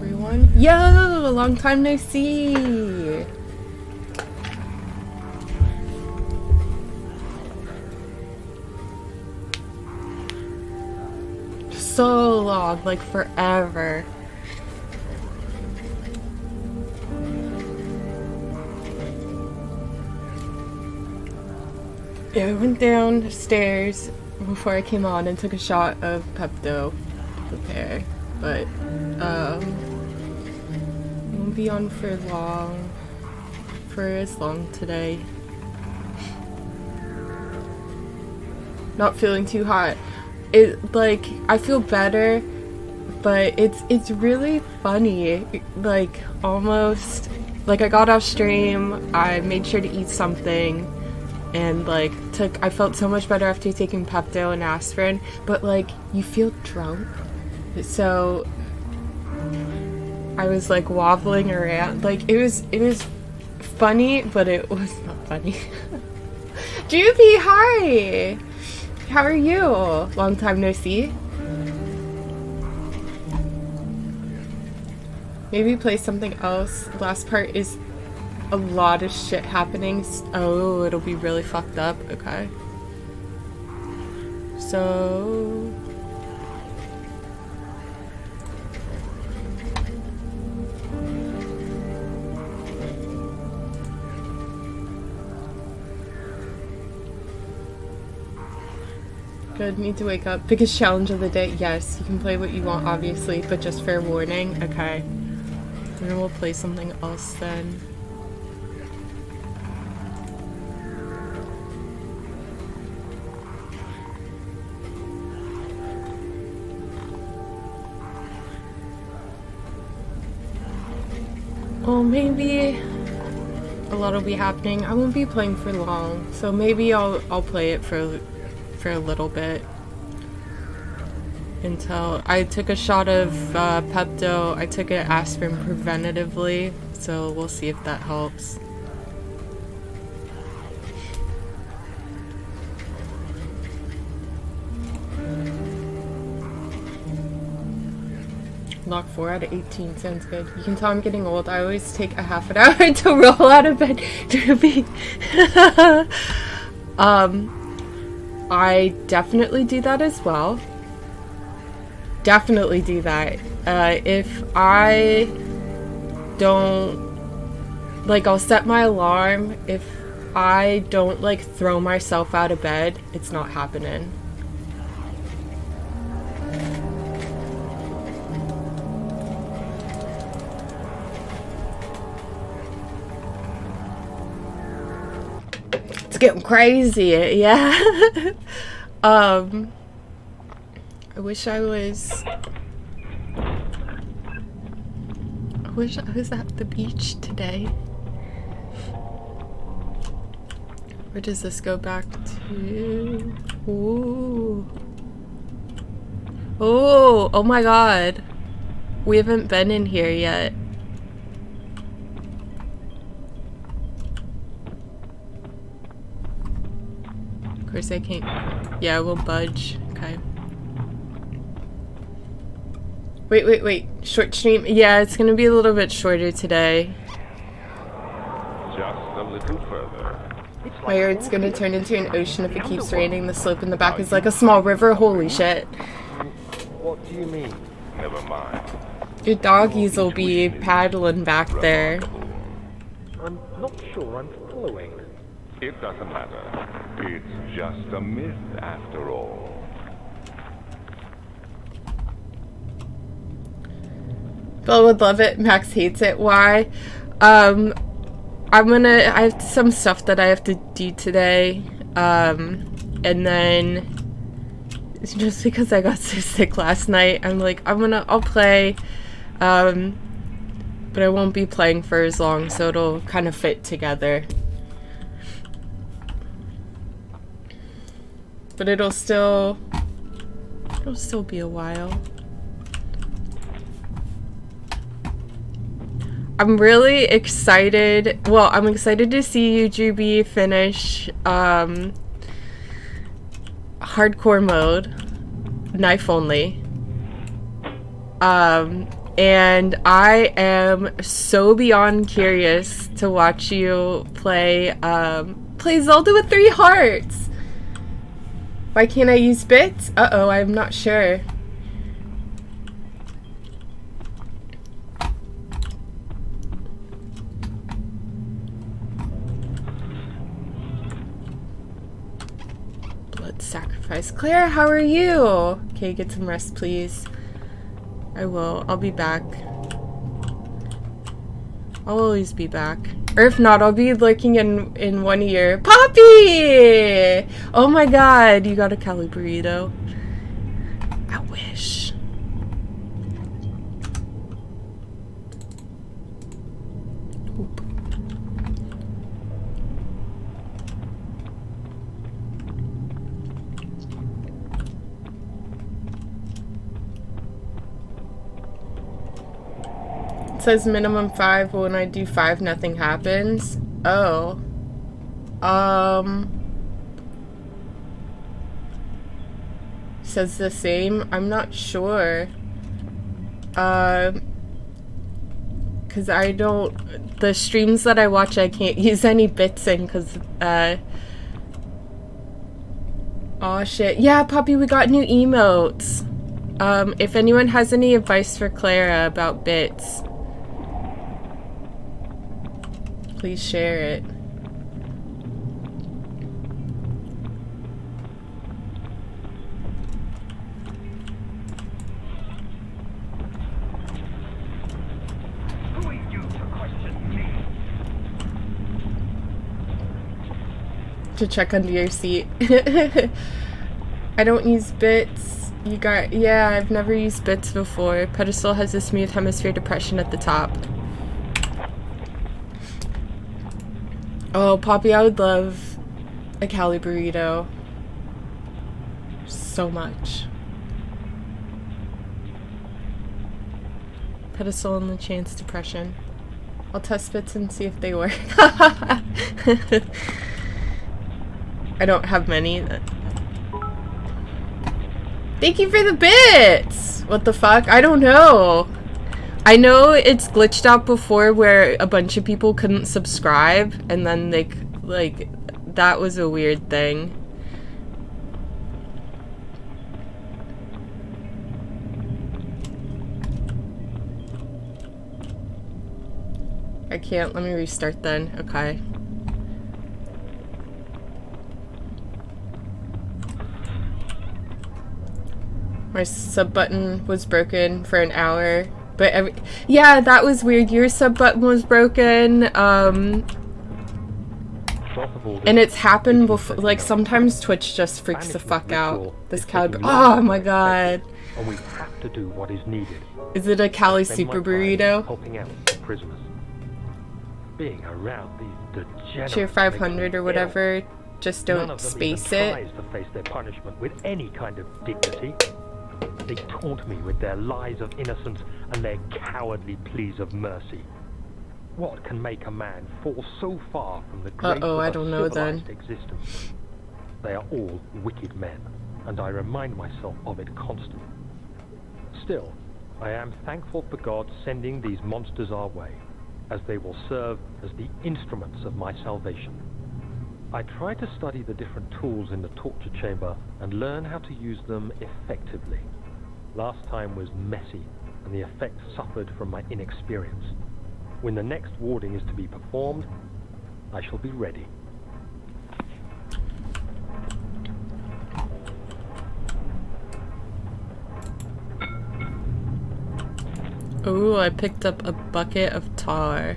everyone. Yo, a long time no see. So long, like forever. Yeah, I went downstairs before I came on and took a shot of Pepto to prepare, but um, won't be on for long, for as long today. Not feeling too hot. It like I feel better, but it's it's really funny. Like almost like I got off stream. I made sure to eat something and like took I felt so much better after taking Pepto and aspirin, but like you feel drunk. So I was like wobbling around. Like it was it was funny, but it was not funny. Juby, hi! How are you? Long time no see. Maybe play something else. last part is a lot of shit happening. Oh, it'll be really fucked up. Okay. So... Good, need to wake up. Biggest challenge of the day? Yes, you can play what you want, obviously, but just fair warning. Okay. Then we'll play something else then. Well, maybe a lot will be happening. I won't be playing for long, so maybe I'll I'll play it for for a little bit until I took a shot of uh, Pepto. I took an aspirin preventatively, so we'll see if that helps. Lock 4 out of 18 sounds good. You can tell I'm getting old. I always take a half an hour to roll out of bed to be. um, I definitely do that as well. Definitely do that. Uh, if I don't. Like, I'll set my alarm. If I don't, like, throw myself out of bed, it's not happening. It's getting crazy, yeah. um, I wish I was. I wish I was at the beach today. Where does this go back to? Ooh. Oh, oh my god. We haven't been in here yet. Of course I can't. Yeah, we'll budge. Okay. Wait, wait, wait. Short stream? Yeah, it's gonna be a little bit shorter today. Just a little further. Where it's gonna turn into an ocean if it keeps raining. The slope in the back is like a small river. Holy shit. What do you mean? Never mind. Your doggies will be paddling back there. I'm not sure I'm following. It doesn't matter. It's just a myth after all. Bill would love it. Max hates it. Why? Um, I'm gonna. I have some stuff that I have to do today. Um, and then it's just because I got so sick last night, I'm like, I'm gonna. I'll play. Um, but I won't be playing for as long, so it'll kind of fit together. But it'll still, it'll still be a while. I'm really excited. Well, I'm excited to see you, Juby, finish um, hardcore mode, knife only. Um, and I am so beyond curious to watch you play um, play Zelda with three hearts. Why can't I use bits? Uh oh, I'm not sure. Blood sacrifice. Claire, how are you? Okay, get some rest, please. I will. I'll be back. I'll always be back. Or if not, I'll be lurking in in one ear. Poppy! Oh my god, you got a Cali burrito. I wish. Says minimum five, but when I do five, nothing happens. Oh. Um. Says the same. I'm not sure. Um. Cause I don't. The streams that I watch, I can't use any bits in, cause uh. Oh shit. Yeah, Poppy, we got new emotes. Um, if anyone has any advice for Clara about bits, please share it. To check under your seat. I don't use bits. You got yeah, I've never used bits before. Pedestal has a smooth hemisphere depression at the top. Oh, Poppy, I would love a Cali burrito. So much. Pedestal and the chance depression. I'll test bits and see if they work. I don't have many. Thank you for the bits! What the fuck? I don't know. I know it's glitched out before where a bunch of people couldn't subscribe and then they, like, that was a weird thing. I can't. Let me restart then. Okay. My sub button was broken for an hour. But every yeah, that was weird. Your sub button was broken. Um, First of all, and it's happened before. Like sometimes Twitch just freaks the fuck out. This is Oh my god. And we have to do what is needed. Is it a Cali super burrito? Helping out prisoners. Being around these degenerates. Cheer 500 or whatever. Just don't space it. tries to face their punishment with any kind of dignity. They taunt me with their lies of innocence and their cowardly pleas of mercy. What can make a man fall so far from the grace Uh-oh, of I don't know then. existence? They are all wicked men, and I remind myself of it constantly. Still, I am thankful for God sending these monsters our way, as they will serve as the instruments of my salvation. I try to study the different tools in the torture chamber and learn how to use them effectively. Last time was messy, and the effect suffered from my inexperience. When the next warding is to be performed, I shall be ready. Ooh, I picked up a bucket of tar.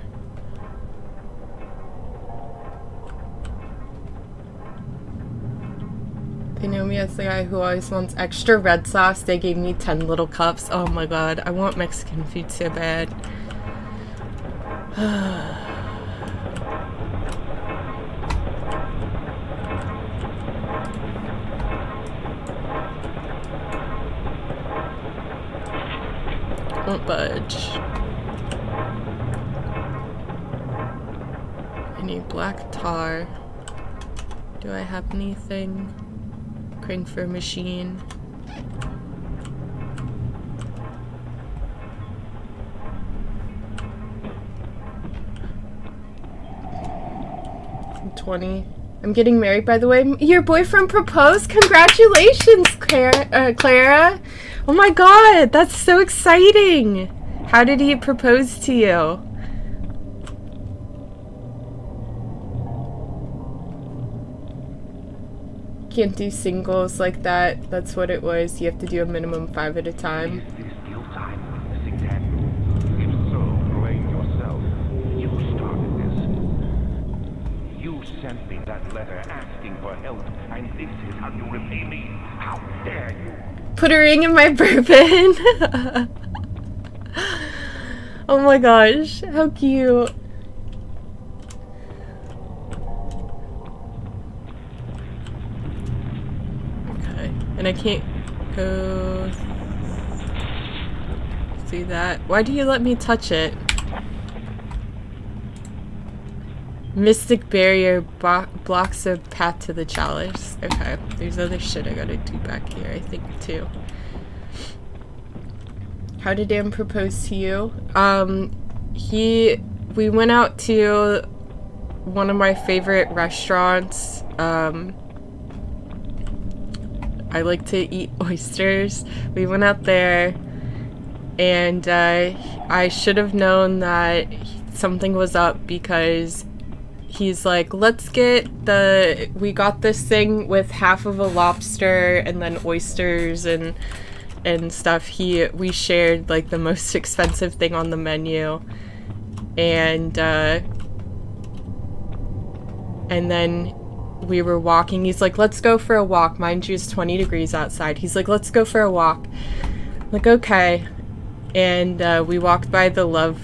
They know me as the guy who always wants extra red sauce. They gave me 10 little cups. Oh my god, I want Mexican food so bad. Won't budge. I need black tar. Do I have anything? transfer machine. I'm 20. I'm getting married, by the way. Your boyfriend proposed. Congratulations, Clara. Uh, Clara. Oh my god, that's so exciting. How did he propose to you? Can't do singles like that. That's what it was. You have to do a minimum five at a time. Is this your time, Missing If so, blame yourself. You started this. You sent me that letter asking for help, and this is how you repay me. How dare you! Put a ring in my bourbon. oh my gosh, how cute. Okay, and I can't go see that. Why do you let me touch it? Mystic barrier blocks a path to the chalice. Okay, there's other shit I gotta do back here, I think, too. How did Dan propose to you? Um, he, we went out to one of my favorite restaurants. Um, I like to eat oysters. We went out there and uh, I should have known that something was up because he's like, let's get the, we got this thing with half of a lobster and then oysters and and stuff. He, we shared like the most expensive thing on the menu and uh, and then we were walking. He's like, let's go for a walk. Mind you, it's 20 degrees outside. He's like, let's go for a walk. I'm like, okay. And uh, we walked by the love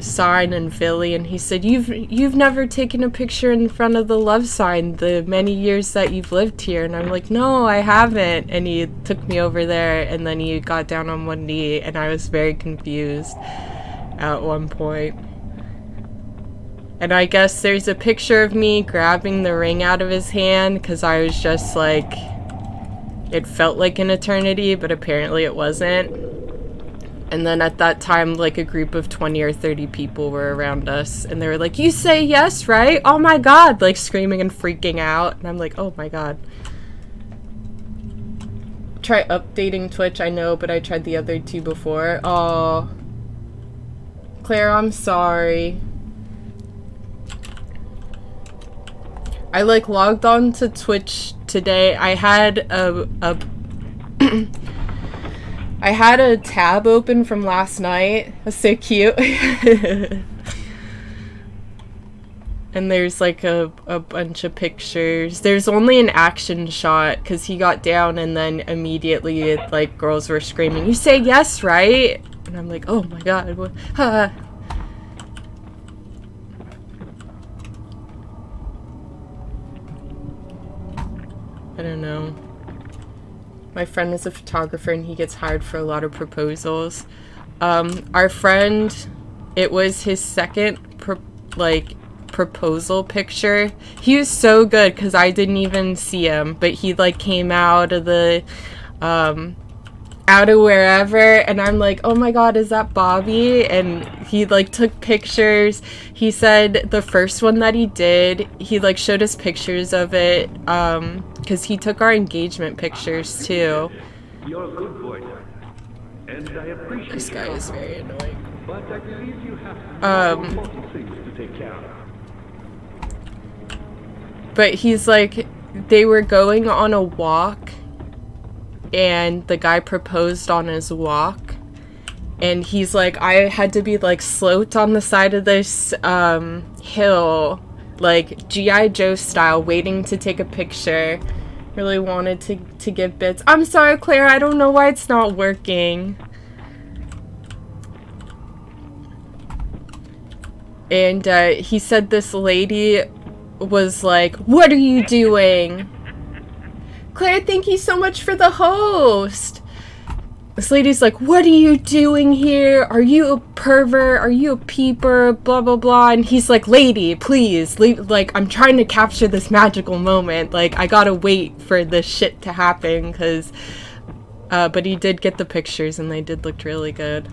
sign in Philly, and he said, "You've you've never taken a picture in front of the love sign the many years that you've lived here." And I'm like, "No, I haven't." And he took me over there, and then he got down on one knee, and I was very confused at one point. And I guess there's a picture of me grabbing the ring out of his hand because I was just like, it felt like an eternity, but apparently it wasn't. And then at that time, like a group of 20 or 30 people were around us and they were like, You say yes, right? Oh my god! Like screaming and freaking out. And I'm like, Oh my god. Try updating Twitch, I know, but I tried the other two before. Oh. Claire, I'm sorry. I like logged on to Twitch today. I had a, a I had a tab open from last night. That's so cute. and there's like a, a bunch of pictures. There's only an action shot because he got down and then immediately like girls were screaming, "You say yes, right?" And I'm like, "Oh my god, what?" I don't know. My friend is a photographer and he gets hired for a lot of proposals. Um, our friend, it was his second, pro like, proposal picture. He was so good because I didn't even see him, but he, like, came out of the, um, out of wherever and I'm like, oh my god, is that Bobby? And he like took pictures. He said the first one that he did, he like showed us pictures of it, um, because he took our engagement pictures too. You're a good boy, and I appreciate This guy is very annoying. But I believe you have Um, things to take care of. But he's like, they were going on a walk, and the guy proposed on his walk. And he's like, I had to be like sloped on the side of this um, hill, like G.I. Joe style, waiting to take a picture. Really wanted to, to give bits. I'm sorry, Claire, I don't know why it's not working. And uh, he said this lady was like, What are you doing? Claire, thank you so much for the host. This lady's like, What are you doing here? Are you a pervert? Are you a peeper? Blah, blah, blah. And he's like, Lady, please. Leave. Like, I'm trying to capture this magical moment. Like, I gotta wait for this shit to happen because. Uh, but he did get the pictures and they did look really good.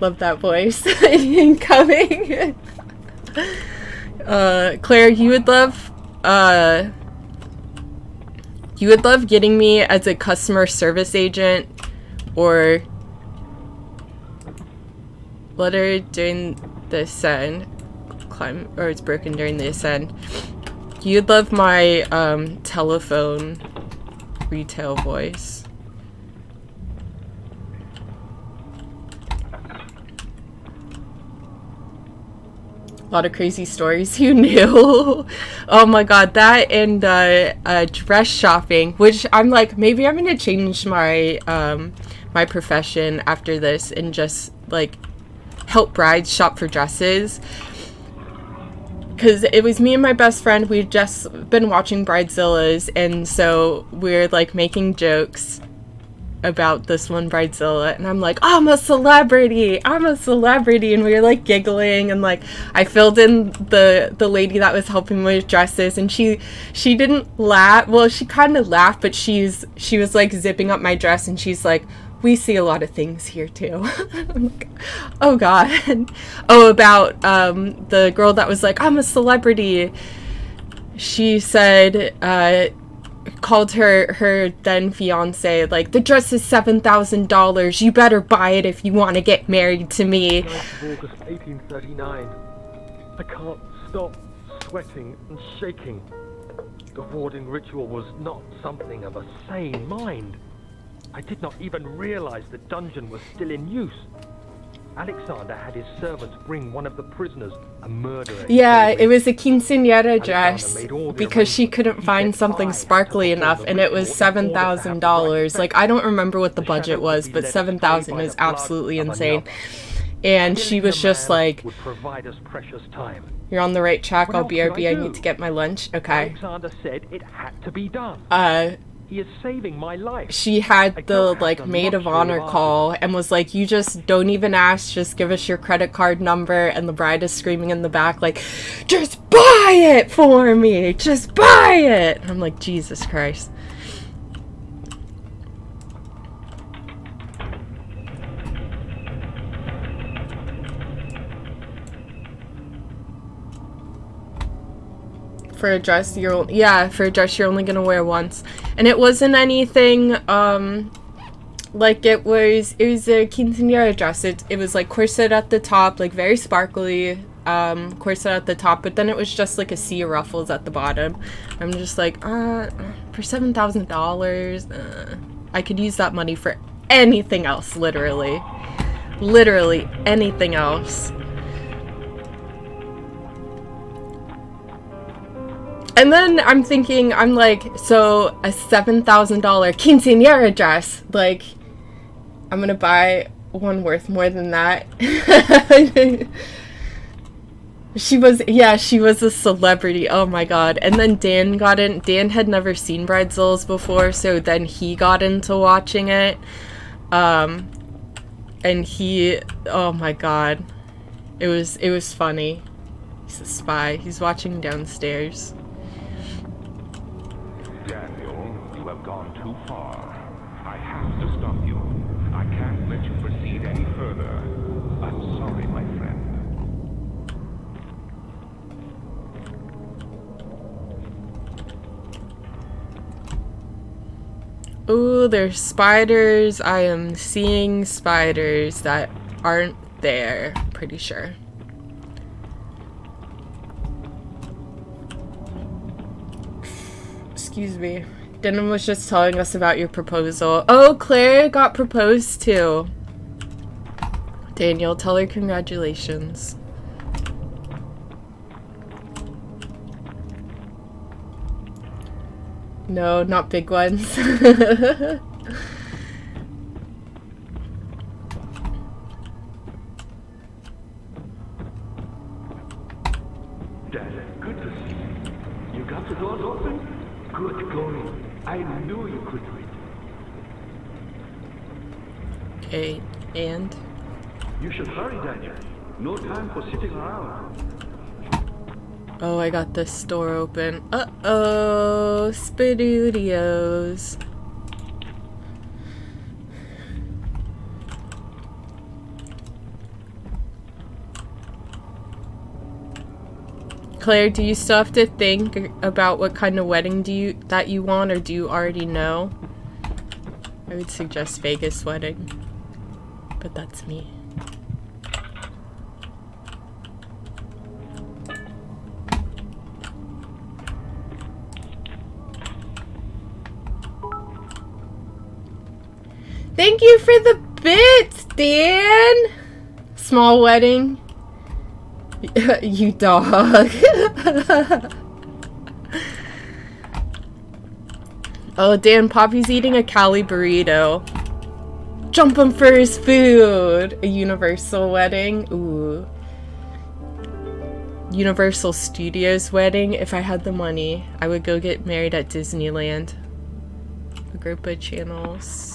Love that voice. Incoming. Uh, Claire, you would love, uh, you would love getting me as a customer service agent or letter during the ascend climb or it's broken during the ascend you'd love my um, telephone retail voice a lot of crazy stories you knew. Oh my god that and uh, uh, dress shopping which i'm like maybe i'm gonna change my um, my profession after this and just like help brides shop for dresses. Because it was me and my best friend we'd just been watching bridezillas and so we're like making jokes about this one bridezilla and i'm like i'm a celebrity i'm a celebrity and we were like giggling and like i filled in the the lady that was helping with dresses and she she didn't laugh well she kind of laughed but she's she was like zipping up my dress and she's like we see a lot of things here too. like, oh god. oh, about um, the girl that was like, I'm a celebrity. She said, uh, called her her then fiance like the dress is seven thousand dollars. You better buy it if you want to get married to me. August 1839. I can't stop sweating and shaking. The warding ritual was not something of a sane mind. I did not even realize the dungeon was still in use. Alexander had his servants bring one of the prisoners, a murderer. Yeah, it was a quinceanera dress because she couldn't find something sparkly enough, and it was seven thousand dollars. Like I don't remember what the budget was, but seven thousand is absolutely insane. And she was just like, "You're on the right track. I'll BRB. I need to get my lunch." Okay. Alexander said it had to be done. Uh, he is saving my life. she had the like maid of honor call and was like, "You just don't even ask. Just give us your credit card number." And the bride is screaming in the back, like, "Just buy it for me. Just buy it." And I'm like, Jesus Christ. for a dress you're yeah for a dress you're only gonna wear once and it wasn't anything um like it was it was a quinceanera dress. It, it was like corset at the top like very sparkly um corset at the top but then it was just like a sea of ruffles at the bottom. I'm just like uh for seven thousand dollars uh, i could use that money for anything else literally. Literally anything else And then I'm thinking, I'm like, so a $7,000 quinceanera dress, like, I'm gonna buy one worth more than that. she was, yeah, she was a celebrity. Oh my god. And then Dan got in. Dan had never seen Bridezillas before, so then he got into watching it. Um, and he, oh my god. It was, it was funny. He's a spy. He's watching downstairs. Daniel, you have gone too far. I have to stop you. I can't let you proceed any further. I'm sorry, my friend. Ooh, there's spiders. I am seeing spiders that aren't there, pretty sure. Excuse me. Denim was just telling us about your proposal. Oh, Claire got proposed to. Daniel, tell her congratulations. No, not big ones. Dad, good to see you. You got the doors open? Good going. I knew you could do it. okay, and? You should hurry, Daniel. No time for sitting around. Oh, I got this door open. Uh-oh, Spidudios. Claire, do you still have to think about what kind of wedding do you that you want or do you already know? I would suggest Vegas wedding. But that's me. Thank you for the bits, Dan! Small wedding. you dog. oh, Dan, Poppy's eating a Cali burrito. Jumping for his food. A Universal wedding. Ooh. Universal Studios wedding. If I had the money, I would go get married at Disneyland. A group of channels.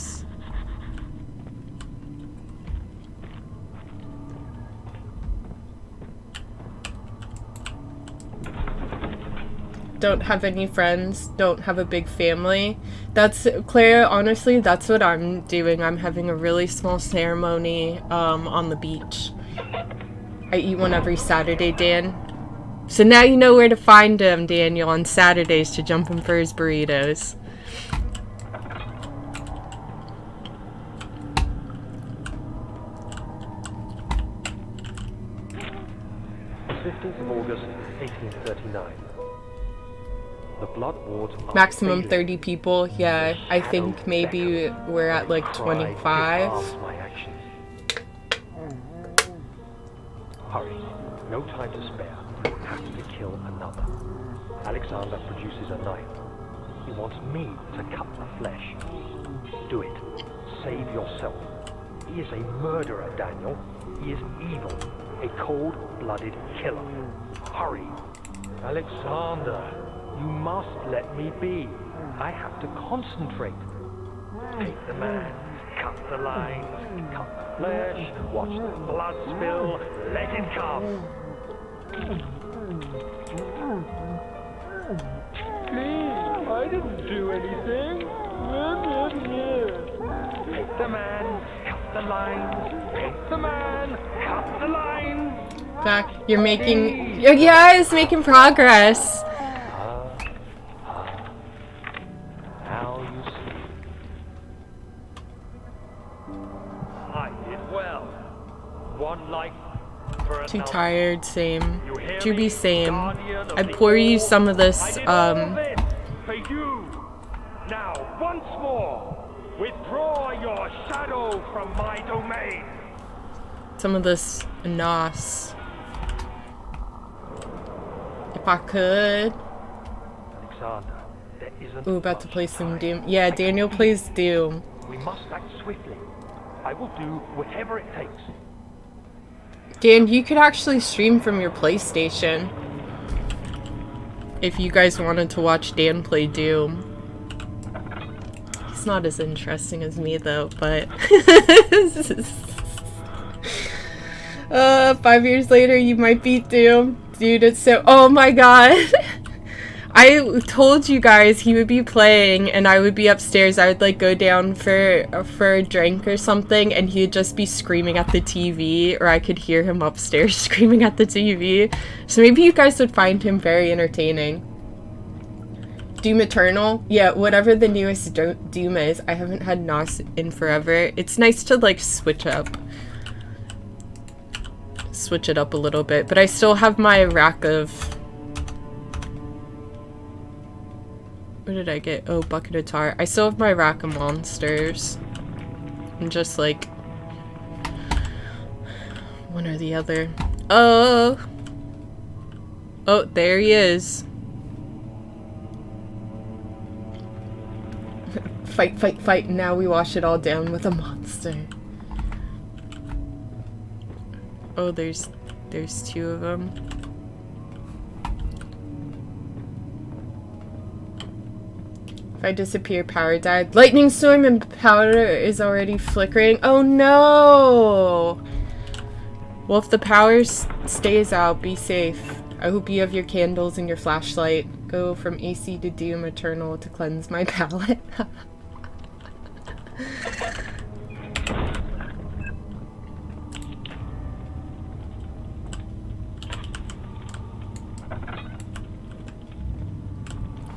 Don't have any friends, don't have a big family. That's Claire, honestly, that's what I'm doing. I'm having a really small ceremony um, on the beach. I eat one every Saturday, Dan. So now you know where to find him, Daniel, on Saturdays to jump him for his burritos. August, Maximum failing. 30 people. Yeah, I think maybe we're at like 25. my. Hurry. No time to spare. You have to kill another. Alexander produces a knife. He wants me to cut the flesh. Do it. Save yourself. He is a murderer, Daniel. He is evil. A cold-blooded killer. Hurry. Alexander, you must let me be. I have to concentrate. Take the man, cut the lines, cut the flesh, watch the blood spill, let it come. Please, I didn't do anything. Take the man, cut the lines, take the man, cut the lines. Back. You're making. Yeah, it's making progress. Too another. tired. Same. To be same. I pour you some of this. Um. this for you. Now, once more, withdraw your shadow from my domain. Some of this nos. If I could. Alexander, there isn't Ooh, about to play some. Doom. Yeah, Daniel plays Doom. We must act swiftly. I will do whatever it takes. Dan, you could actually stream from your PlayStation. If you guys wanted to watch Dan play Doom. He's not as interesting as me though, but Uh, five years later you might beat Doom. Dude, it's so oh my god. I told you guys he would be playing and I would be upstairs. I would like go down for for a drink or something and he'd just be screaming at the TV or I could hear him upstairs screaming at the TV. So maybe you guys would find him very entertaining. Doom Eternal? Yeah, whatever the newest Do- Doom is. I haven't had NOS in forever. It's nice to like switch up. Switch it up a little bit, but I still have my rack of What did I get? Oh, bucket of tar. I still have my rack of monsters. I'm just like one or the other. Oh. Oh, there he is. fight, fight, fight. Now we wash it all down with a monster. Oh, there's there's two of them. I disappear, power died. Lightning storm and powder is already flickering. Oh no! Well, if the power stays out, be safe. I hope you have your candles and your flashlight. Go from AC to Doom Eternal to cleanse my palate.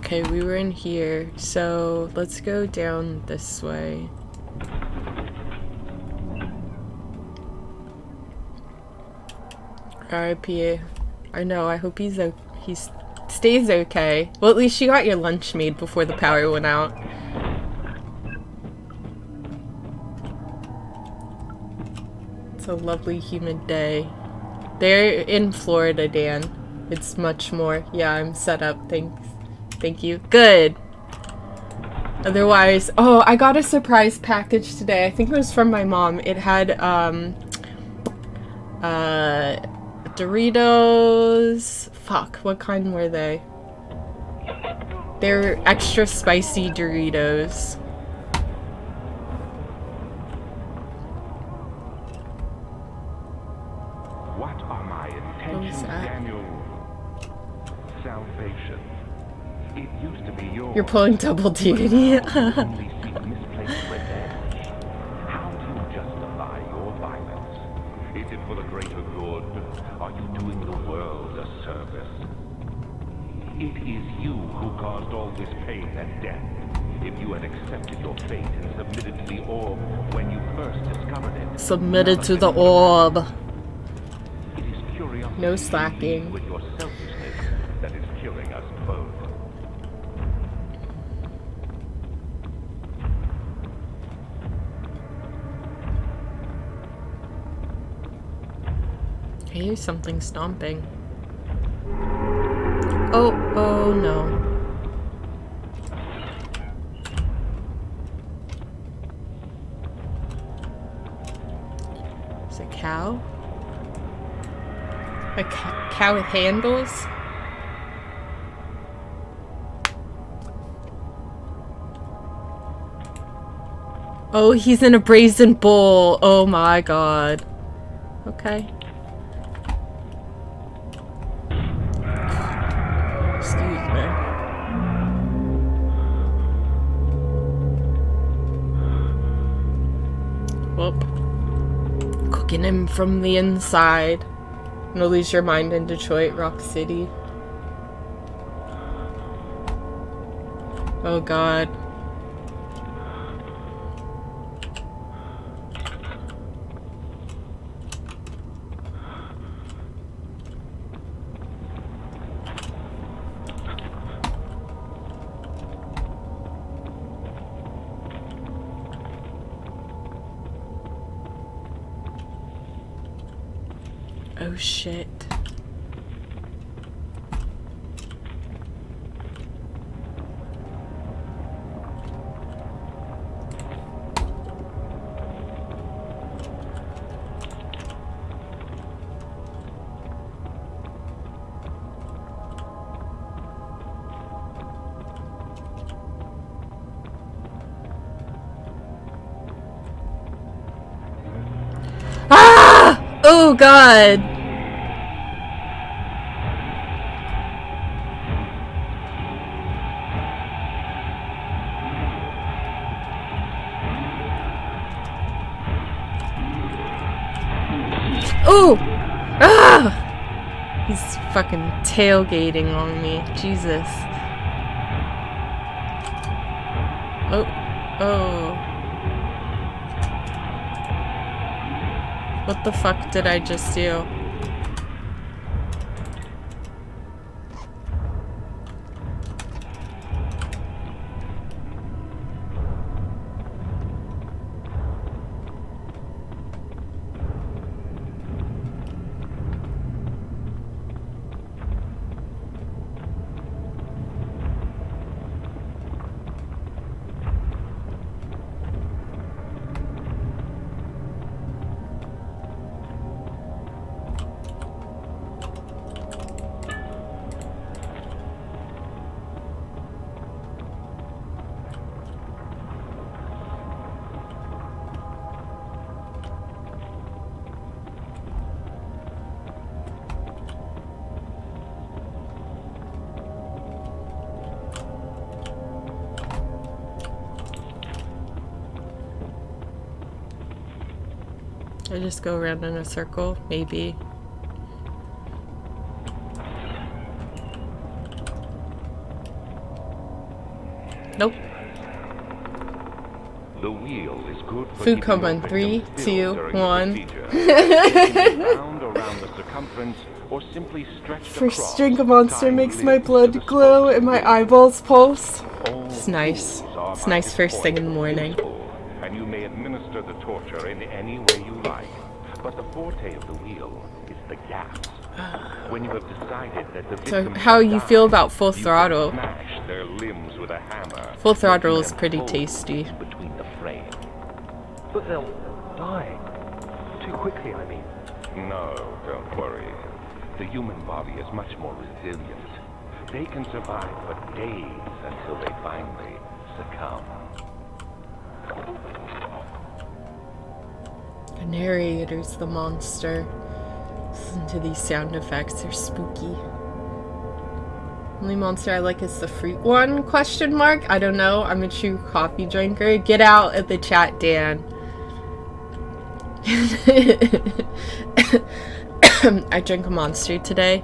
Okay, we were in here, so let's go down this way. RIP. I know, I hope he's he stays okay. Well, at least you got your lunch made before the power went out. It's a lovely humid day. They're in Florida, Dan. It's much more. Yeah, I'm set up. Thanks. Thank you. Good. Otherwise, oh, I got a surprise package today. I think it was from my mom. It had, um, uh, Doritos. Fuck, what kind were they? They're extra spicy Doritos. What are my intentions, You're pulling double duty. Only seek misplaced revenge. How do you justify your violence? Is it for the greater good? Are you doing the world a service? It is you who caused all this pain and death. If you had accepted your fate and submitted to the orb when you first discovered it, Submitted none to of the this would have orb. It is curiosity No slacking. with your selfishness that is killing us both. I hear something stomping. Oh, oh no. Is it a cow? A ca cow with handles? Oh, he's in a brazen bull. Oh my god. Okay. From the inside. No lose your mind in Detroit, Rock City. Oh god. Tailgating on me. Jesus. Oh. Oh. What the fuck did I just do? Around in a circle, maybe. Nope. The wheel is good for Food keeping come your on. Three, two, still during the one. procedure. It can be bound around the circumference or simply stretched First across, drink of monster tying makes my blood glow and my of the wheel. eyeballs pulse. All It's nice. It's nice first thing in the morning. And you may administer the torture in any way you like. But the forte of the wheel is the gas. When you have decided that the So how you feel about full throttle? Smash their limbs with a hammer. Full throttle is pretty tasty. Between the frame. But they'll die. Too quickly, I mean. No, don't worry. The human body is much more resilient. They can survive for days until they finally succumb. Narrator's the monster. Listen to these sound effects, they're spooky. Only monster I like is the fruit one? Question mark? I don't know. I'm a true coffee drinker. Get out of the chat, Dan. I drank a monster today.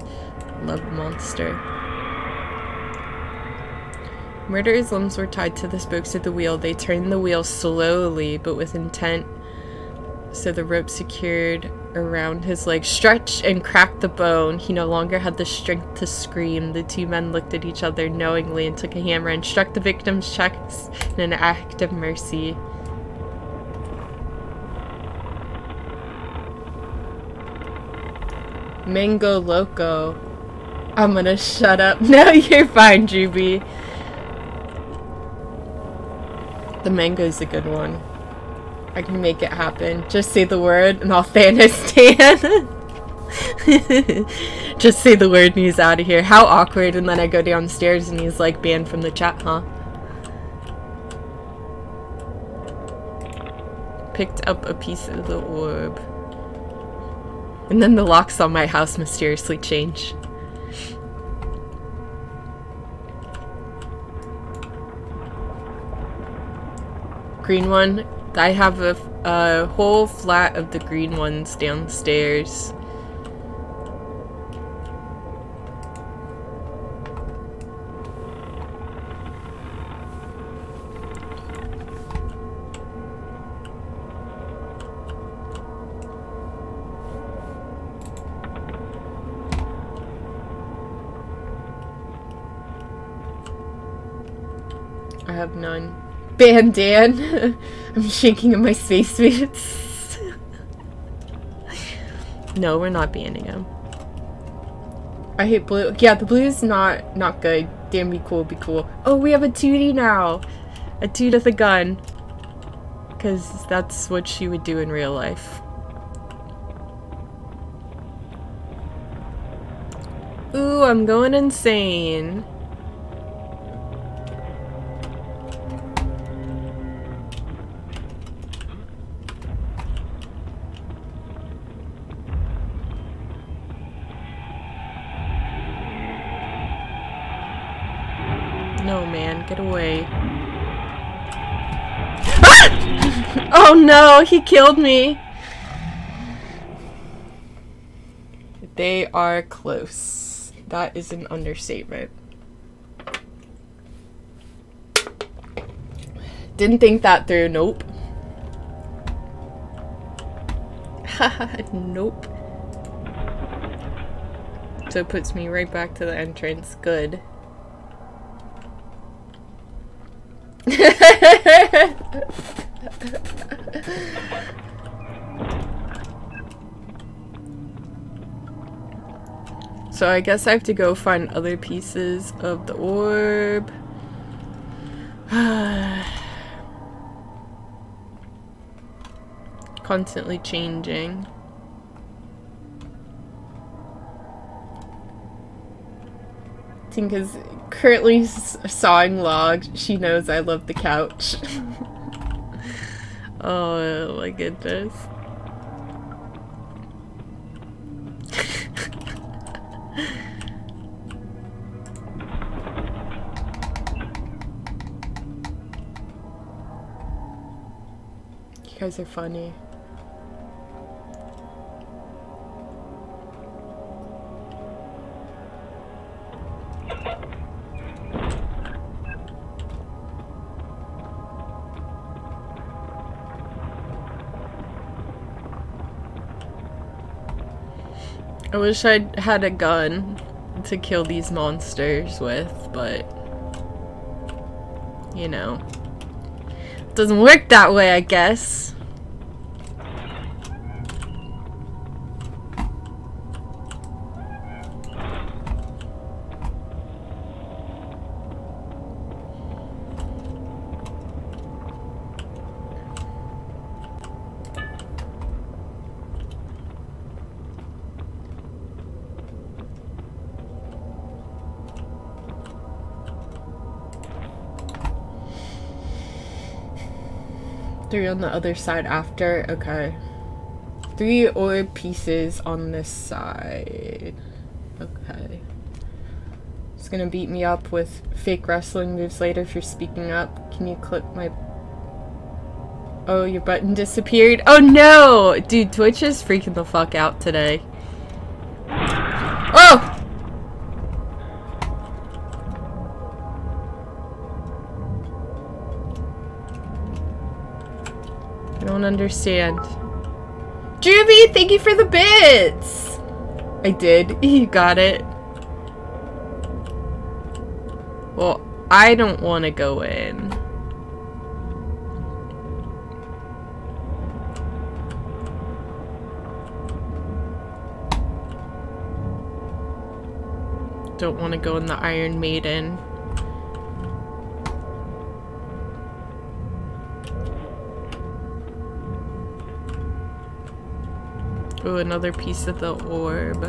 Love monster. Murderer's limbs were tied to the spokes of the wheel. They turned the wheel slowly, but with intent so the rope secured around his leg stretched and cracked the bone. He no longer had the strength to scream. The two men looked at each other knowingly and took a hammer and struck the victim's chest in an act of mercy. Mango Loco. I'm gonna shut up. No, you're fine, Juby. The mango's a good one. I can make it happen. Just say the word and I'll Thanos. Just say the word and he's out of here. How awkward. And then I go downstairs and he's like banned from the chat, huh? Picked up a piece of the orb. And then the locks on my house mysteriously change. Green one. I have a, a whole flat of the green ones downstairs. I have none. Bandan! I'm shaking in my space boots. no, we're not banning him. I hate blue. Yeah, the blue is not not good. Damn, be cool, be cool. Oh, we have a Tootie now! A Toot with a gun. Because that's what she would do in real life. Ooh, I'm going insane. Ah! oh no, he killed me. They are close. That is an understatement. Didn't think that through. Nope. nope. So it puts me right back to the entrance. Good. so I guess I have to go find other pieces of the orb. Constantly changing. Tinka's currently sawing logs. She knows I love the couch. oh my goodness. you guys are funny. I wish I had a gun to kill these monsters with, but you know. It doesn't work that way, I guess. The other side after. Okay. Three orb pieces on this side. Okay. It's gonna beat me up with fake wrestling moves later if you're speaking up. Can you click my... Oh, your button disappeared? Oh no! Dude, Twitch is freaking the fuck out today. Understand. Juby, thank you for the bits! I did. You got it. Well, I don't want to go in. Don't want to go in the Iron Maiden. Oh, another piece of the orb.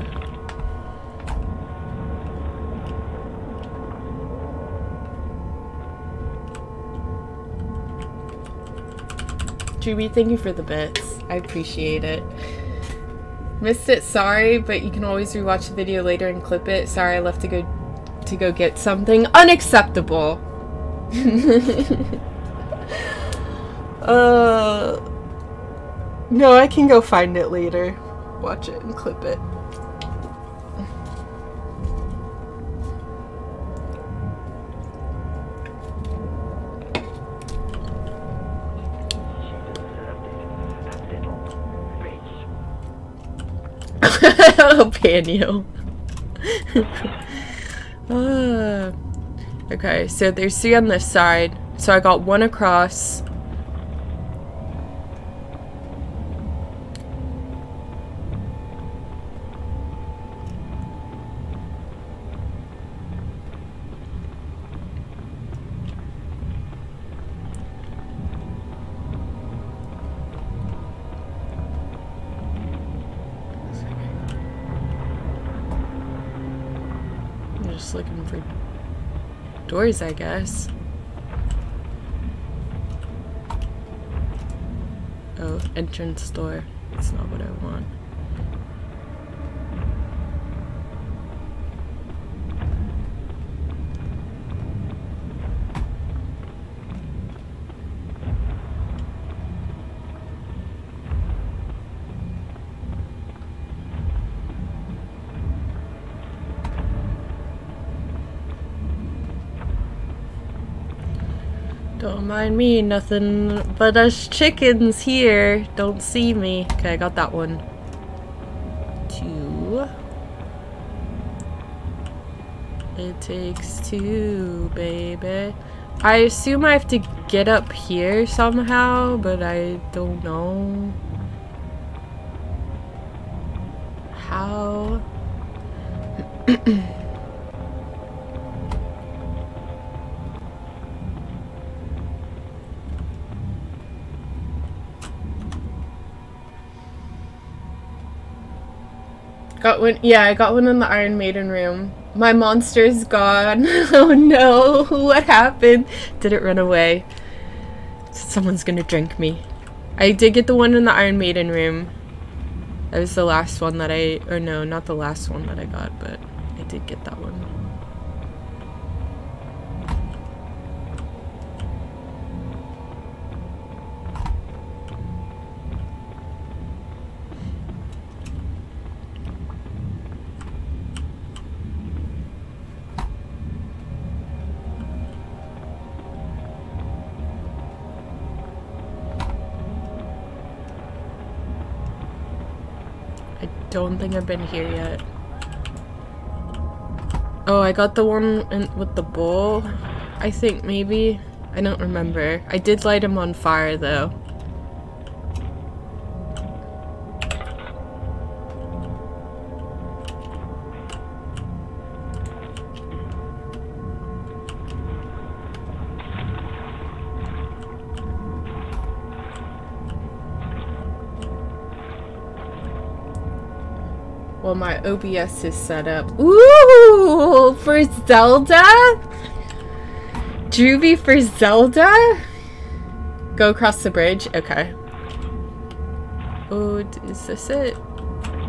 Juby, thank you for the bits. I appreciate it. Missed it, sorry, but you can always rewatch the video later and clip it. Sorry, I left to go to go get something unacceptable. uh No, I can go find it later. Watch it and clip it. Panio. uh, okay, so there's three on this side. So I got one across. Looking for doors, I guess. Oh, entrance door. That's not what I want. Don't mind me, nothing but us chickens here. Don't see me. Okay, I got that one. Two. It takes two, baby. I assume I have to get up here somehow, but I don't know. How? one. Yeah, I got one in the Iron Maiden room. My monster's gone. oh no, what happened? Did it run away? Someone's gonna drink me. I did get the one in the Iron Maiden room. That was the last one that I, or no, not the last one that I got, but I did get that one. Don't think I've been here yet. Oh, I got the one in, with the bowl. I think maybe. I don't remember. I did light him on fire though. OBS is set up. Ooh, for Zelda? Druby for Zelda? Go across the bridge? Okay. Oh, is this it?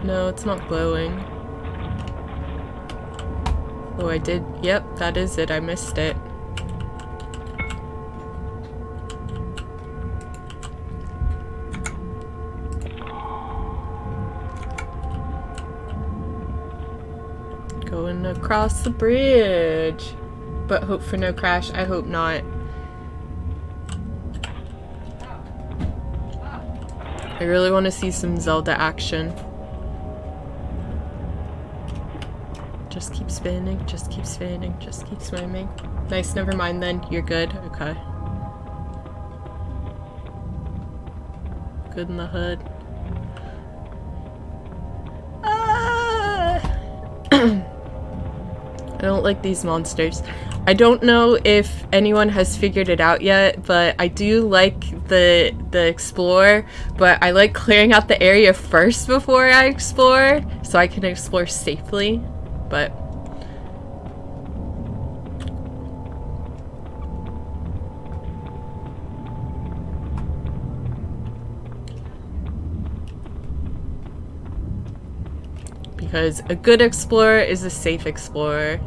No, it's not glowing. Oh, I did. Yep, that is it. I missed it. Across the bridge. But hope for no crash. I hope not. I really want to see some Zelda action. Just keep spinning, just keep spinning, just keep swimming. Nice, never mind then. You're good. Okay. Good in the hood. Like these monsters. I don't know if anyone has figured it out yet, but I do like the the explore, but I like clearing out the area first before I explore so I can explore safely. But because a good explorer is a safe explorer.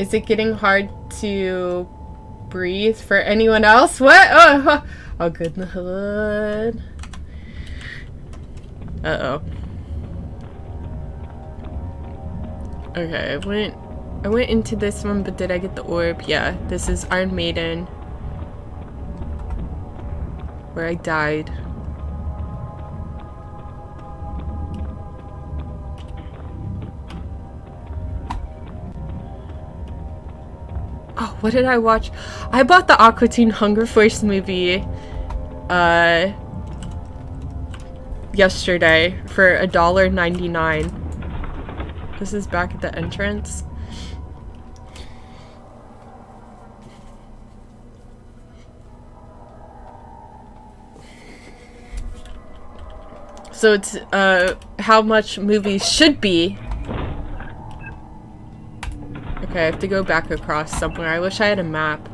Is it getting hard to breathe for anyone else? What? Oh, oh good in the hood. Uh-oh. Okay, I went I went into this one, but did I get the orb? Yeah, this is Iron Maiden. Where I died. What did I watch? I bought the Aqua Teen Hunger Force movie uh yesterday for a dollar ninety nine. This is back at the entrance. So it's uh how much movies should be Okay, I have to go back across somewhere. I wish I had a map.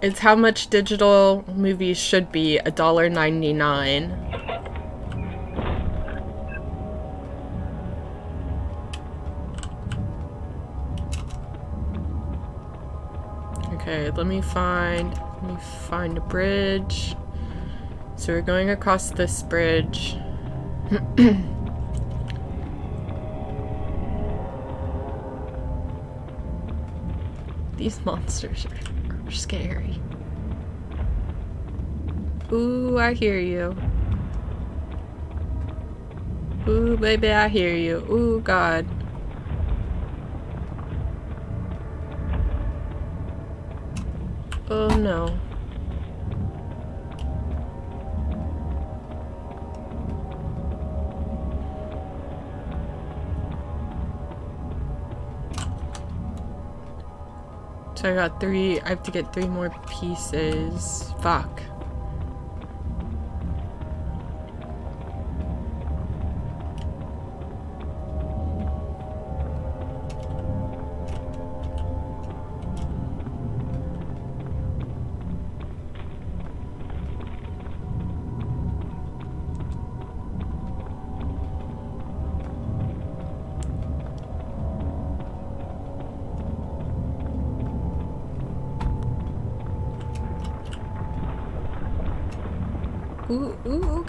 It's how much digital movies should be, a dollar ninety nine. Okay, let me find let me find a bridge. So we're going across this bridge. These monsters are, are scary. Ooh, I hear you. Ooh, baby, I hear you. Ooh, God. Oh, no. So I got three, I have to get three more pieces. Fuck.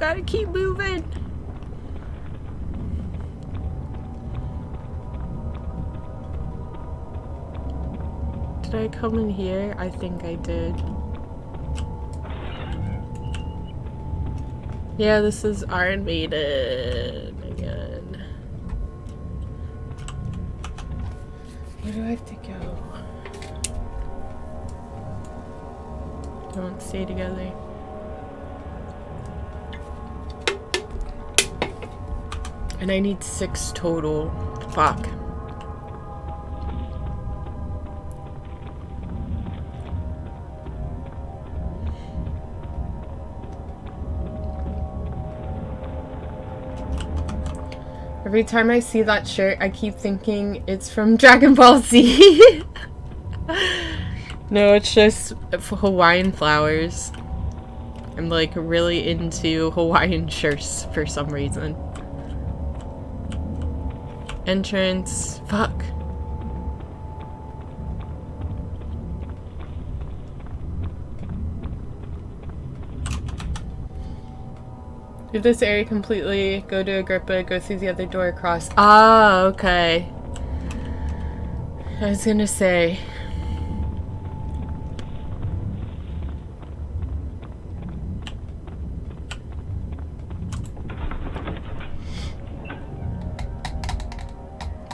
gotta keep moving. Did I come in here? I think I did. Yeah, this is Iron Maiden again. Where do I have to go? Don't stay together. And I need six total. Fuck. Every time I see that shirt, I keep thinking it's from Dragon Ball Z. no, it's just Hawaiian flowers. I'm like really into Hawaiian shirts for some reason. Entrance. Fuck. Leave this area completely. Go to Agrippa. Go through the other door across. Ah, okay. I was gonna say.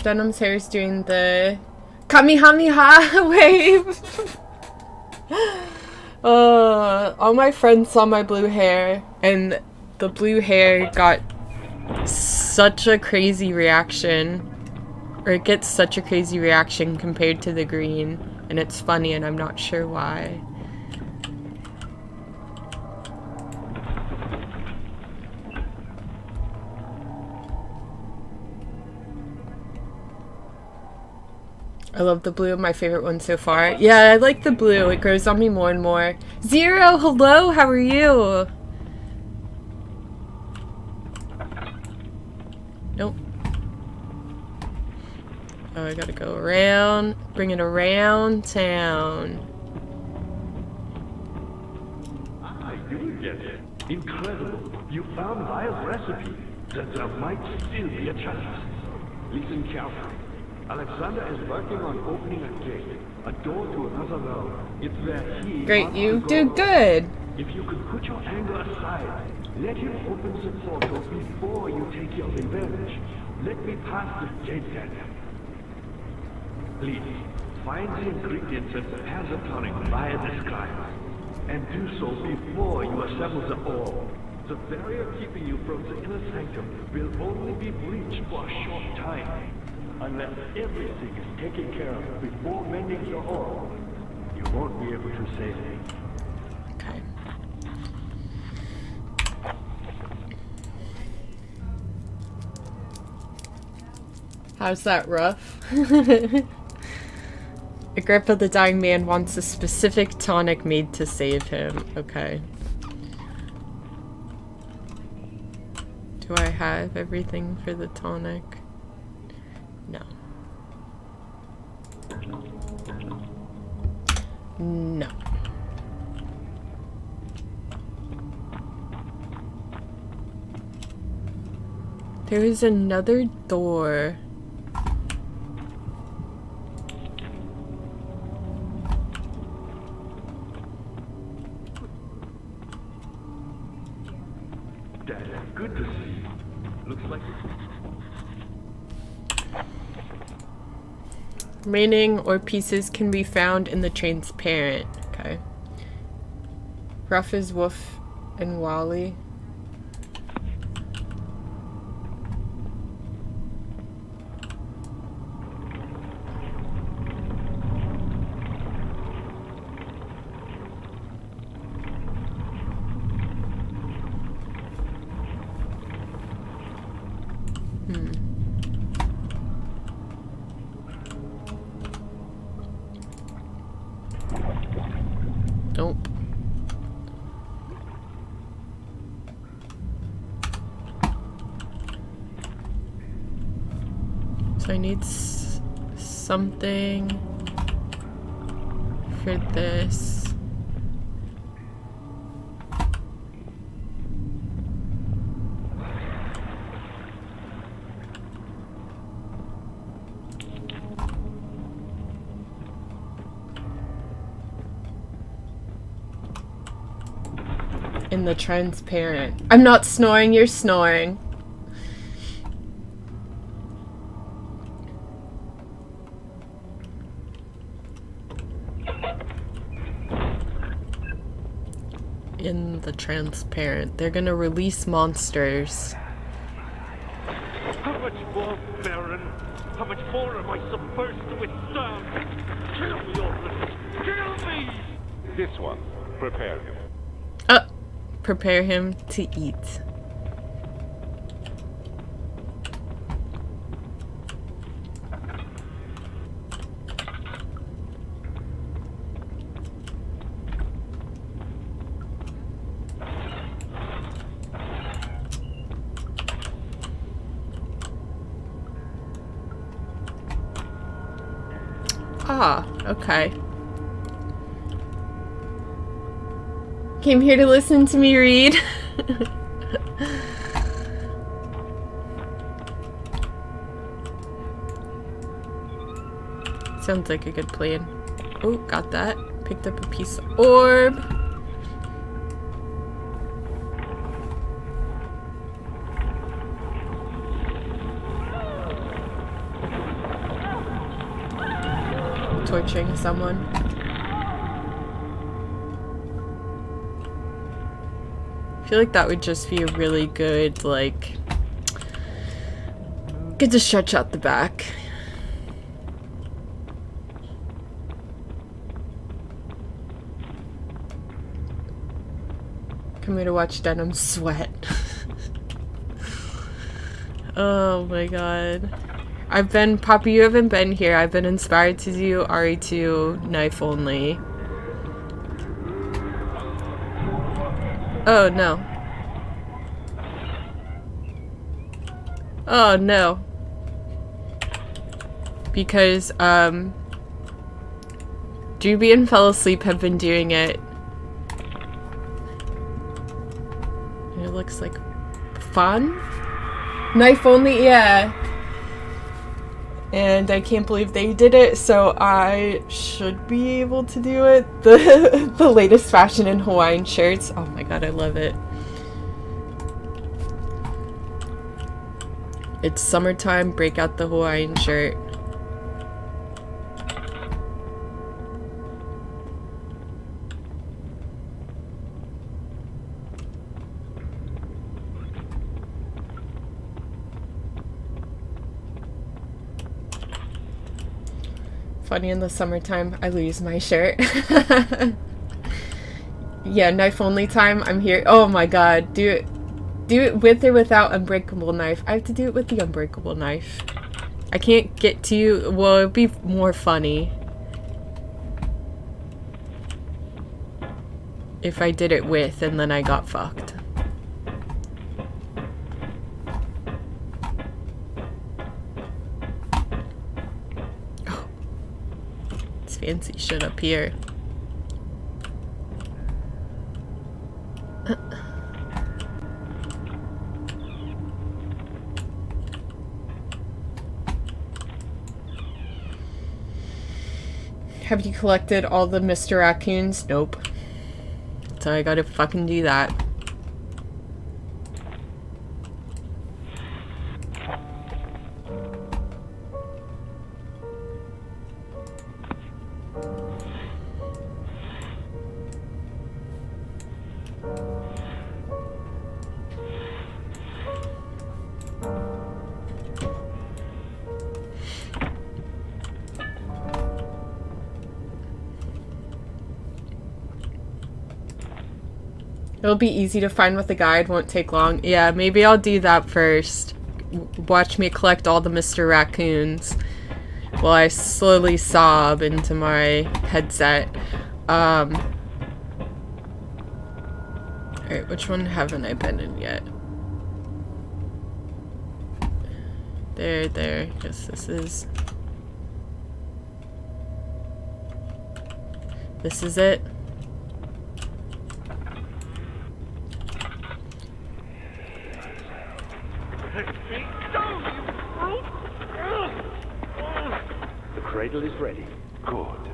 Venom's hair is doing the Kamehameha wave. uh, all my friends saw my blue hair and the blue hair got such a crazy reaction. Or it gets such a crazy reaction compared to the green. And it's funny and I'm not sure why. I love the blue, my favorite one so far. Yeah, I like the blue. It grows on me more and more. Zero, hello, how are you? Nope. Oh, I gotta go around, bring it around town. Ah, I do get it. Incredible. You found Lyle's recipe. That there might still be a chance. Listen carefully. Alexander is working on opening a gate, a door to another realm. It's where he Great, you do good. If you could put your anger aside, let him open the portal before you take your revenge. Let me pass the gate then. Please, find the ingredients and prepare the tonic via the scribe. And do so before you assemble the orb. The barrier keeping you from the inner sanctum will only be breached for a short time. Unless everything is taken care of before mending the orb, you won't be able to save me. Okay. How's that rough? Agrippa the dying man wants a specific tonic made to save him. Okay. Do I have everything for the tonic? No. No. There is another door. Dad, good to see you. Looks like Remaining or pieces can be found in the transparent. Okay. Ruff is Woof and Wally. Nope. So I need something for this. in the transparent. I'm not snoring, you're snoring. In the transparent. They're gonna release monsters. How much more, Baron? How much more am I supposed to withstand? Kill me already! Kill me! This one, prepare him. Uh, prepare him to eat. Ah, okay. Came here to listen to me read. Sounds like a good plan. Oh, got that. Picked up a piece of orb. Torturing someone. I feel like that would just be a really good, like, good to stretch out the back. Come here to watch Denim sweat. oh my god. I've been, Poppy, you haven't been here. I've been inspired to do RE2 knife only. Oh no. Oh no. Because, um, Juby and Fell Asleep have been doing it. It looks like fun? Knife only, yeah. And I can't believe they did it, so I should be able to do it. The the latest fashion in Hawaiian shirts. Oh god, I love it. It's summertime, break out the Hawaiian shirt. Funny in the summertime, I lose my shirt. yeah, knife only time, I'm here. Oh my god, do it. Do it with or without unbreakable knife. I have to do it with the unbreakable knife. I can't get to you. Well, it'd be more funny. If I did it with and then I got fucked. Oh. It's fancy shit up here. Have you collected all the Mr. Raccoons? Nope. So I gotta fucking do that. Be easy to find with the guide, won't take long. Yeah, maybe I'll do that first. Watch me collect all the Mr. Raccoons while I slowly sob into my headset. Um, Alright, which one haven't I been in yet? There, there. Yes, this is... This is it. The cradle is ready. Good.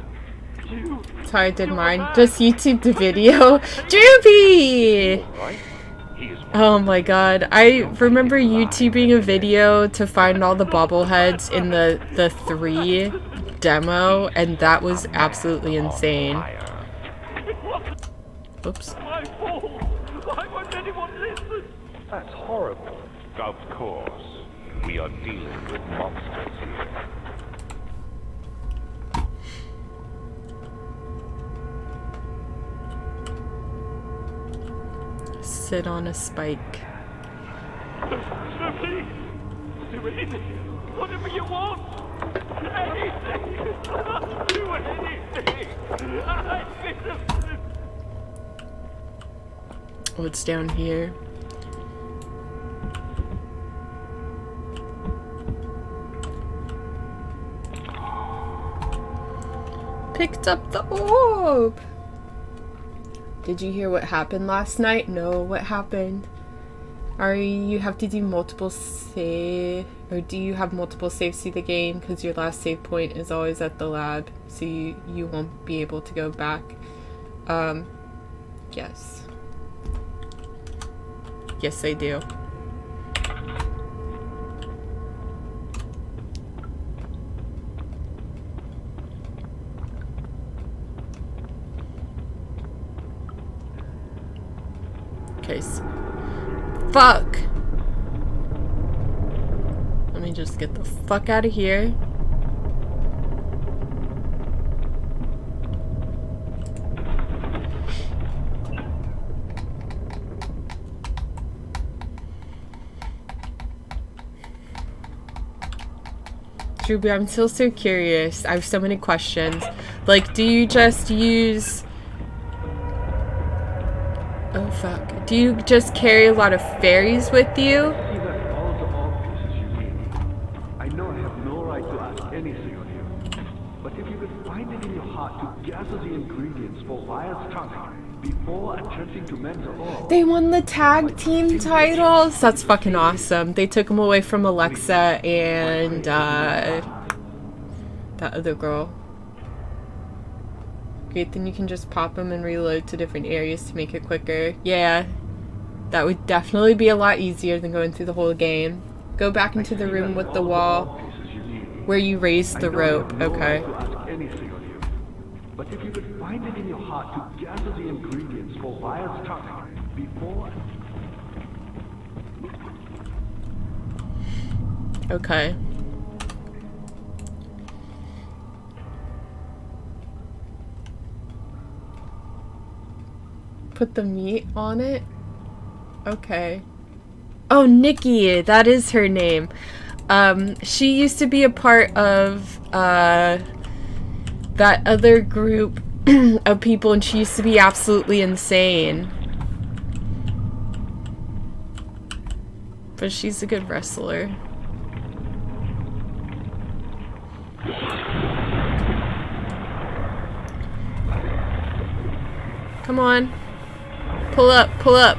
That's how I did mine. Just YouTube the video. Droopy! Right? He is Oh my god. I remember YouTubing a video to find all the bobbleheads in the, the 3 demo, and that was absolutely insane. Oops. My fault! Why won't anyone listen? That's horrible. Of course. We are dealing with monsters here. Sit on a spike. So please, do anything, whatever you want. Anything. Do anything. I Oh, it's down here. Picked up the orb! Did you hear what happened last night? No, what happened? Are you have to do multiple save, or do you have multiple saves to the game? Because your last save point is always at the lab, so you, you won't be able to go back. Um, yes. Yes, I do. S- Fuck! Let me just get the fuck out of here. Druby, I'm still so curious. I have so many questions. Like, do you just use... Oh, fuck. Do you just carry a lot of fairies with you? See that all the orb pieces you need. I know I have no right to ask anything of you. But if you could find it in your heart to gather the ingredients for before attempting to mend the orb, They won the tag team titles. That's fucking awesome. They took them away from Alexa and uh, that other girl. Great, then you can just pop them and reload to different areas to make it quicker. Yeah, that would definitely be a lot easier than going through the whole game. Go back into the room with the wall pieces you need. where you raised the I know I rope. Okay. right to ask anything of you. But if you could find it in your heart to gather the ingredients for tonic before Okay. Put the meat on it? Okay. Oh, Nikki, that is her name. Um, she used to be a part of, uh, that other group of people and she used to be absolutely insane. But she's a good wrestler. Come on. Pull up, pull up.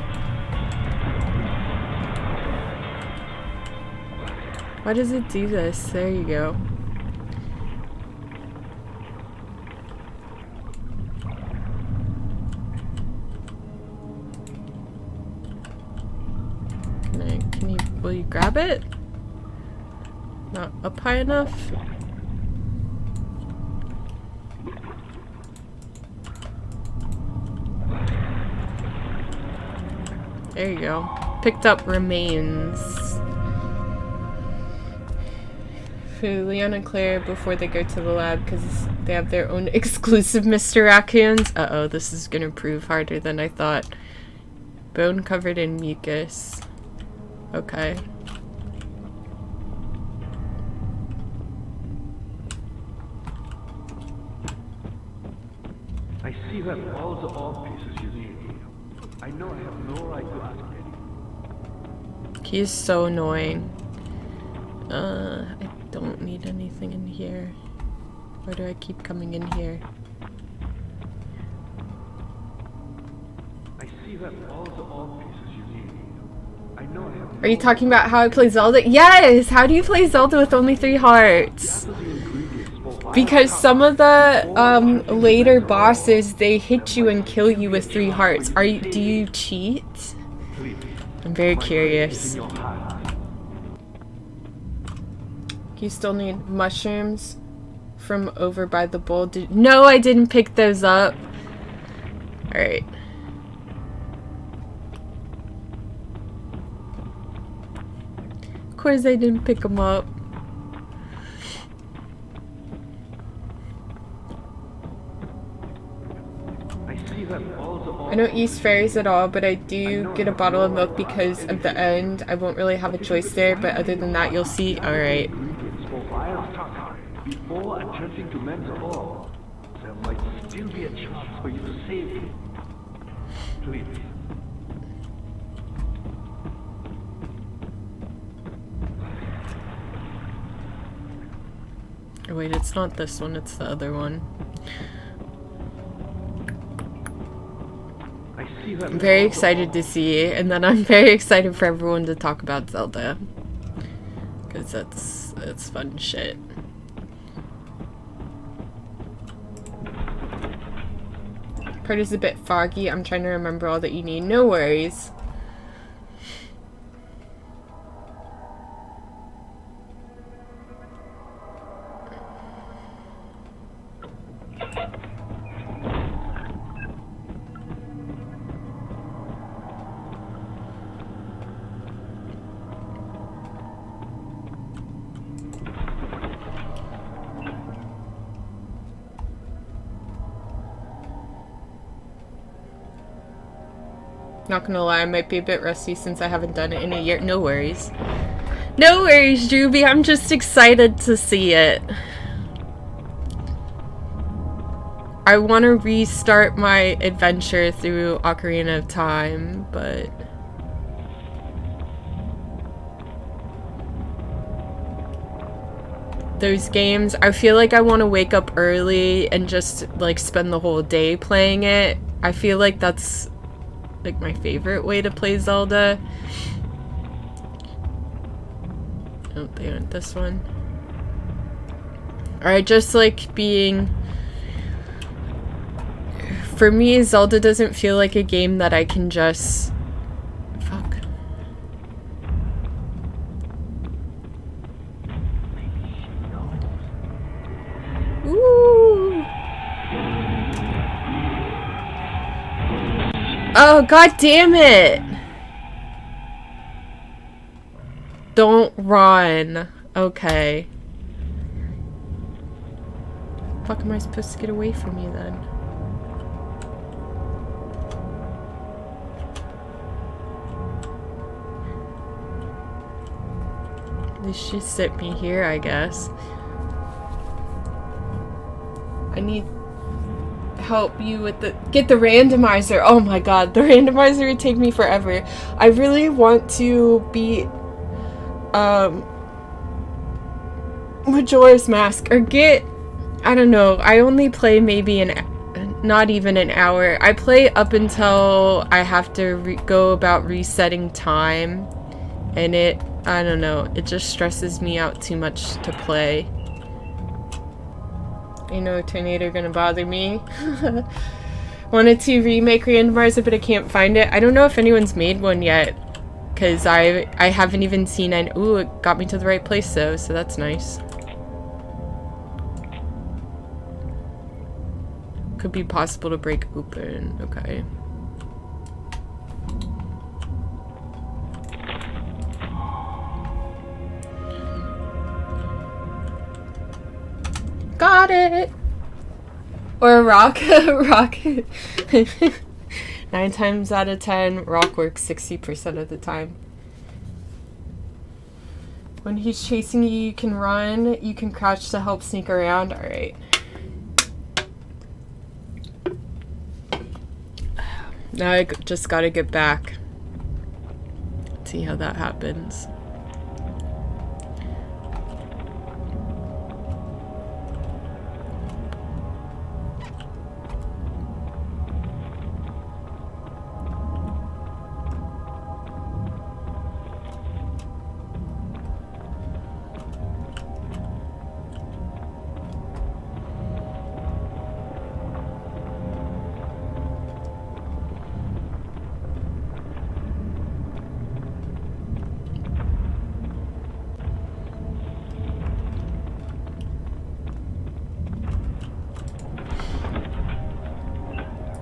Why does it do this? There you go. Can you, will you grab it? Not up high enough? There you go. Picked up remains. For Leon and Claire before they go to the lab because they have their own exclusive Mr. Raccoons. Uh oh, this is gonna prove harder than I thought. Bone covered in mucus. Okay. I see that all the orb pieces you need. I know I have no right to ask any. He's so annoying. Uh, I don't need anything in here. Why do I keep coming in here? I see that all the orb pieces you need. I know I have Are you talking about how I play Zelda? Yes! How do you play Zelda with only three hearts? gather the ingredients for Because some of the um, later bosses, they hit you and kill you with three hearts. Are you? Do you cheat? I'm very curious. You still need mushrooms from over by the bowl. Did no, I didn't pick those up. All right. Of course, I didn't pick them up. I see that all the I don't use fairies at all, but I do get a bottle of milk because at the end I won't really have a choice there. But other than that, you'll see. All right. ingredients for wild Taka before attempting to mend the. There might still be a chance for you to save him. Please. Wait, it's not this one. It's the other one. I see that I'm very excited to see, and then I'm very excited for everyone to talk about Zelda. Because that's, that's fun shit. Part is a bit foggy. I'm trying to remember all that you need. No worries. Not gonna lie, I might be a bit rusty since I haven't done it in a year. No worries. No worries, Juby. I'm just excited to see it. I want to restart my adventure through Ocarina of Time, but... Those games, I feel like I want to wake up early and just, like, spend the whole day playing it. I feel like that's like my favorite way to play Zelda. Oh, they aren't this one. I just like being... For me, Zelda doesn't feel like a game that I can just... Oh, god damn it! Don't run. Okay. Fuck am I supposed to get away from you then? They should sit me here, I guess. I need help you with the get the randomizer. Oh my god, the randomizer would take me forever. I really want to beat um Majora's Mask or get I don't know. I only play maybe an not even an hour. I play up until I have to go about resetting time and it I don't know. It just stresses me out too much to play. Ain't no tornado gonna bother me. Wanted to remake Randomizer, but I can't find it. I don't know if anyone's made one yet. Because I, I haven't even seen an- Ooh, it got me to the right place though, so that's nice. Could be possible to break open. Okay. Got it! Or rock. rock. Nine times out of ten, rock works 60% of the time. When he's chasing you, you can run. You can crouch to help sneak around. Alright. Now I just gotta get back. See how that happens.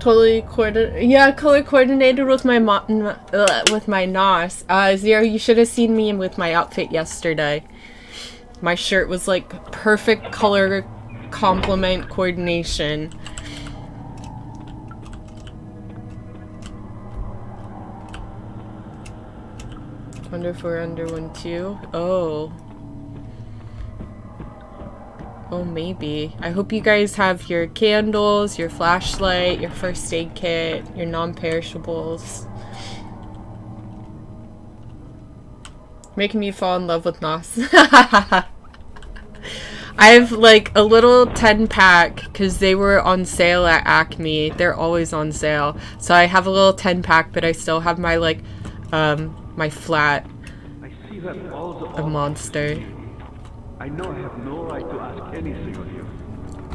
Totally coordinated. Yeah, color coordinated with my mo- uh, with my NOS. Uh, Zero, you should have seen me with my outfit yesterday. My shirt was like perfect color complement coordination. Wonder if we're under one too. Oh. Oh, maybe. I hope you guys have your candles, your flashlight, your first aid kit, your non-perishables. Making me fall in love with NOS. I have like a little 10 pack because they were on sale at Acme. They're always on sale. So I have a little 10 pack, but I still have my like, um, my flat, I see that all the a monster. I know I have no right to ask anything of you.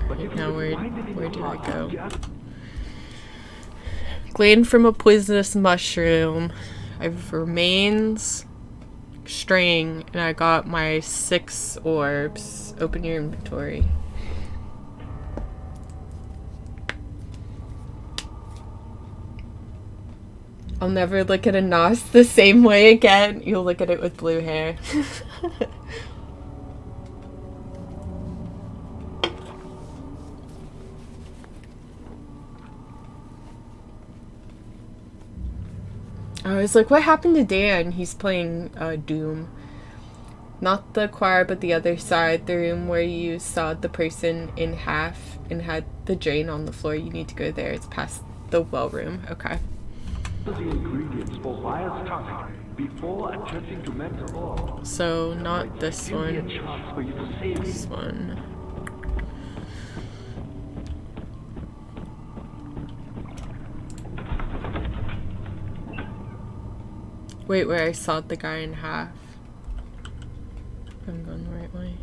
But if Now you where- find it in where your did I go? to ask Gleaned from a poisonous mushroom. I have remains, string, and I got my six orbs. Open your inventory. I'll never look at a NOS the same way again. You'll look at it with blue hair. I was like, what happened to Dan? He's playing uh, Doom. Not the choir, but the other side, the room where you sawed the person in half and had the drain on the floor. You need to go there. It's past the well room. Okay. So, not this one. This one. Wait, where I sawed the guy in half. I'm going the right way.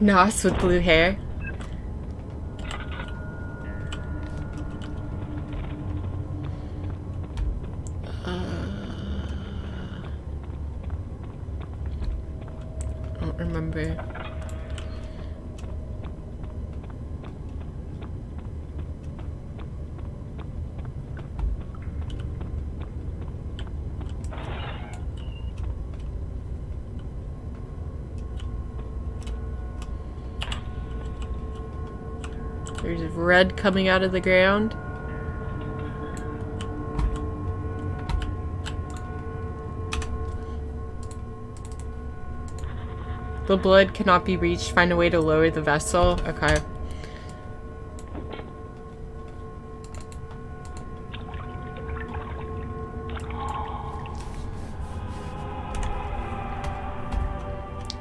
NOS with blue hair. Uh, I don't remember. There's red coming out of the ground. The blood cannot be reached. Find a way to lower the vessel. Okay.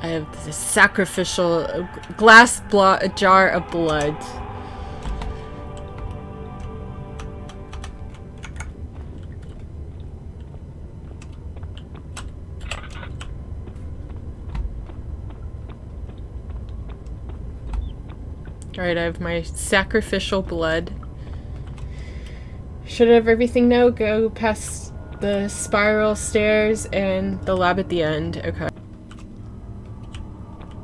I have this sacrificial glass jar of blood. Alright, I have my sacrificial blood. Should have everything now go past the spiral stairs and the lab at the end. Okay.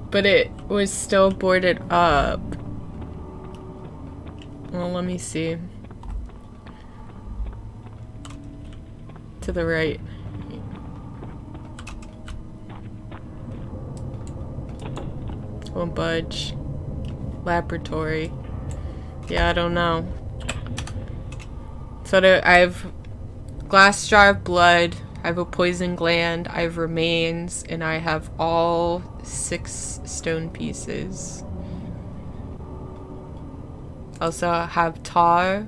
But it was still boarded up. Well, let me see. To the right. Won't budge. Laboratory. Yeah, I don't know. So there, I have glass jar of blood. I have a poison gland. I have remains, and I have all six stone pieces. Also I have tar.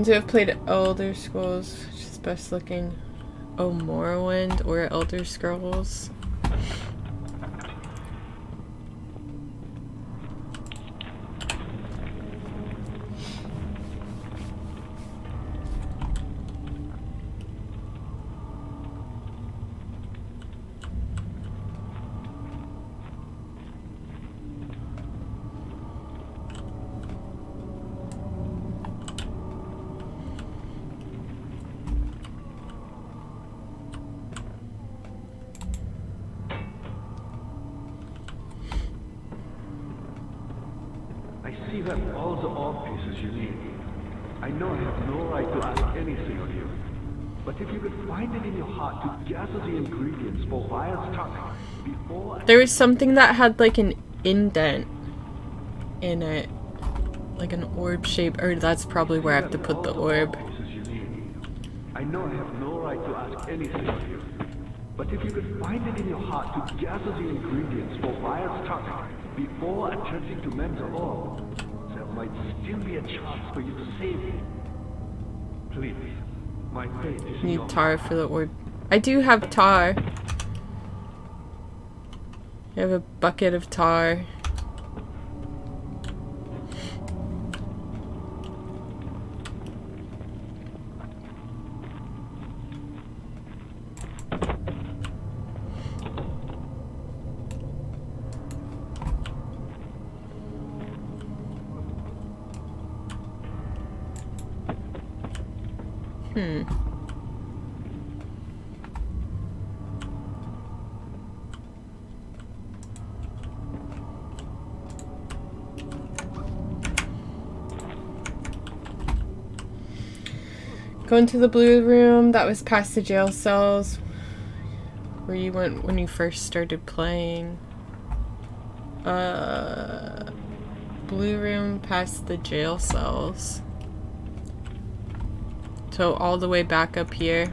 Ones who have played Elder Scrolls, which is best looking. Oh, Morrowind or Elder Scrolls. you have all the orb pieces you need. I know I have no right to ask anything of you. But if you could find it in your heart to gather the ingredients for Weyer's tongue before There was something that had like an indent in it. Like an orb shape. Or that's probably where I have to put the orb. pieces you need. I know I have no right to ask anything of you. But if you could find it in your heart to gather the ingredients for Weyer's tongue before attempting to mend the orb, there might still be a chance for you to save it. Please, my faith is Need tar for the orb. I do have tar. I have a bucket of tar. Going to the blue room, that was past the jail cells. Where you went when you first started playing. Uh blue room past the jail cells. So all the way back up here.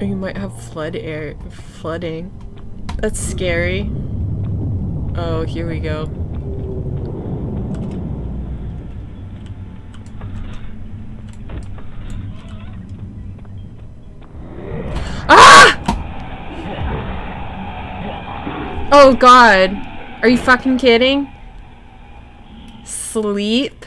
Or you might have flood air flooding. That's scary. Oh, here we go. Ah! Oh god. Are you fucking kidding? Sleep?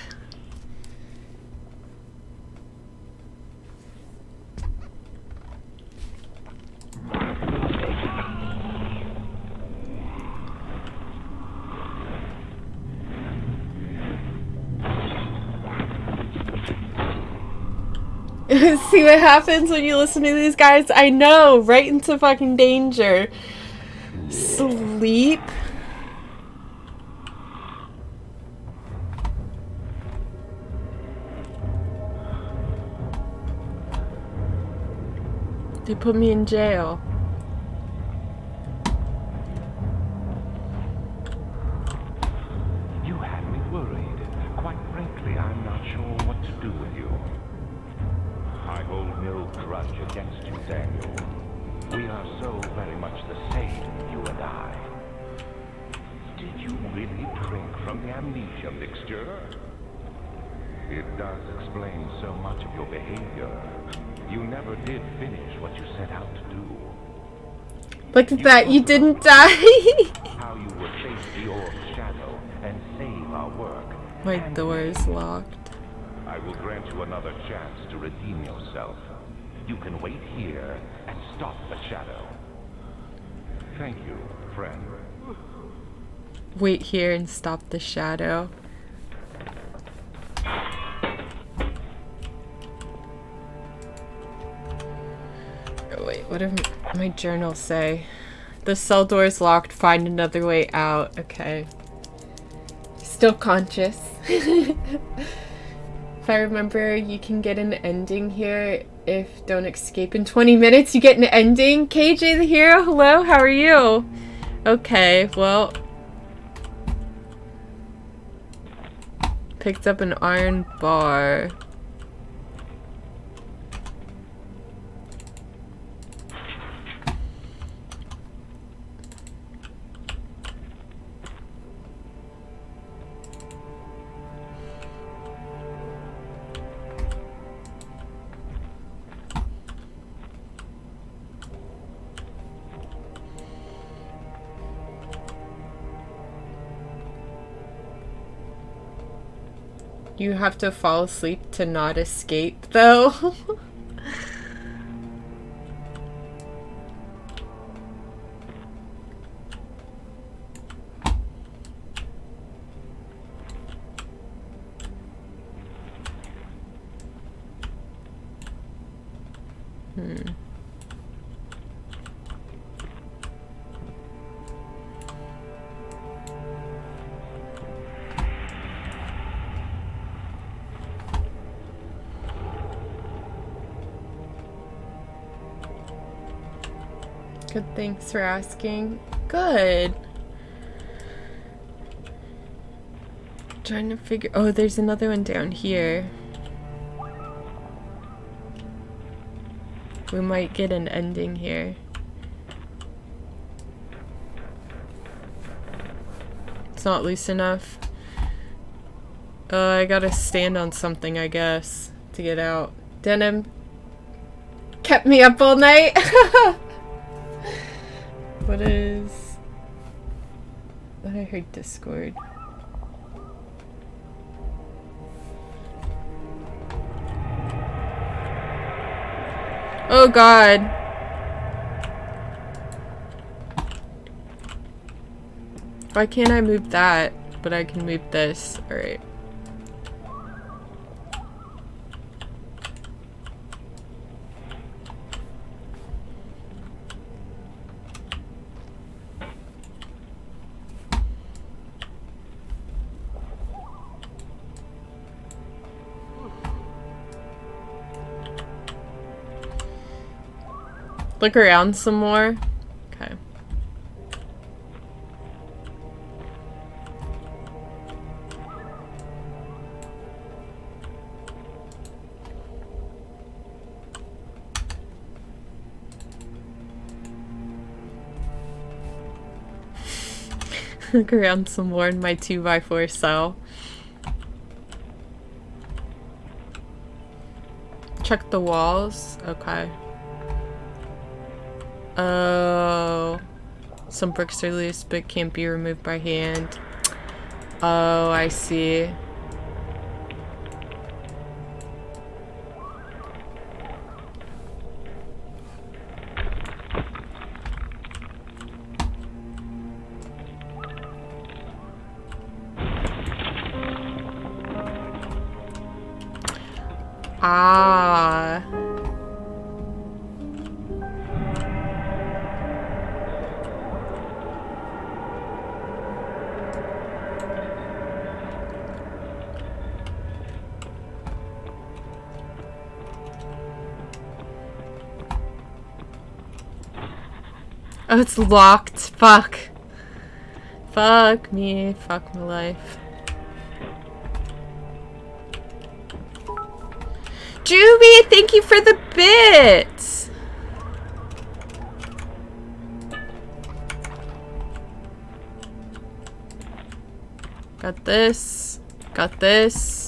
See what happens when you listen to these guys? I know, right into fucking danger. Sleep? They put me in jail. That, you didn't die! How you would face the orb's shadow and save our work. My door is locked. I will grant you another chance to redeem yourself. You can wait here and stop the shadow. Thank you, friend. Wait here and stop the shadow. Oh, wait, what did my journal say? The cell door is locked. Find another way out. Okay. Still conscious. if I remember, you can get an ending here if don't escape in 20 minutes. You get an ending. KJ the hero, hello, how are you? Okay, well, Picked up an iron bar. You have to fall asleep to not escape, though. Good, thanks for asking. Good. Trying to figure. Oh, there's another one down here. We might get an ending here. It's not loose enough. Uh, I gotta stand on something, I guess, to get out. Denim kept me up all night. what is... What I heard Discord. Oh god. Why can't I move that, but I can move this? Alright. Look around some more. Okay. Look around some more in my 2x4 cell. Check the walls. Okay. Oh. Some bricks are loose but can't be removed by hand. Oh, I see. It's locked. Fuck. Fuck me. Fuck my life. Juby, thank you for the bits. Got this. Got this.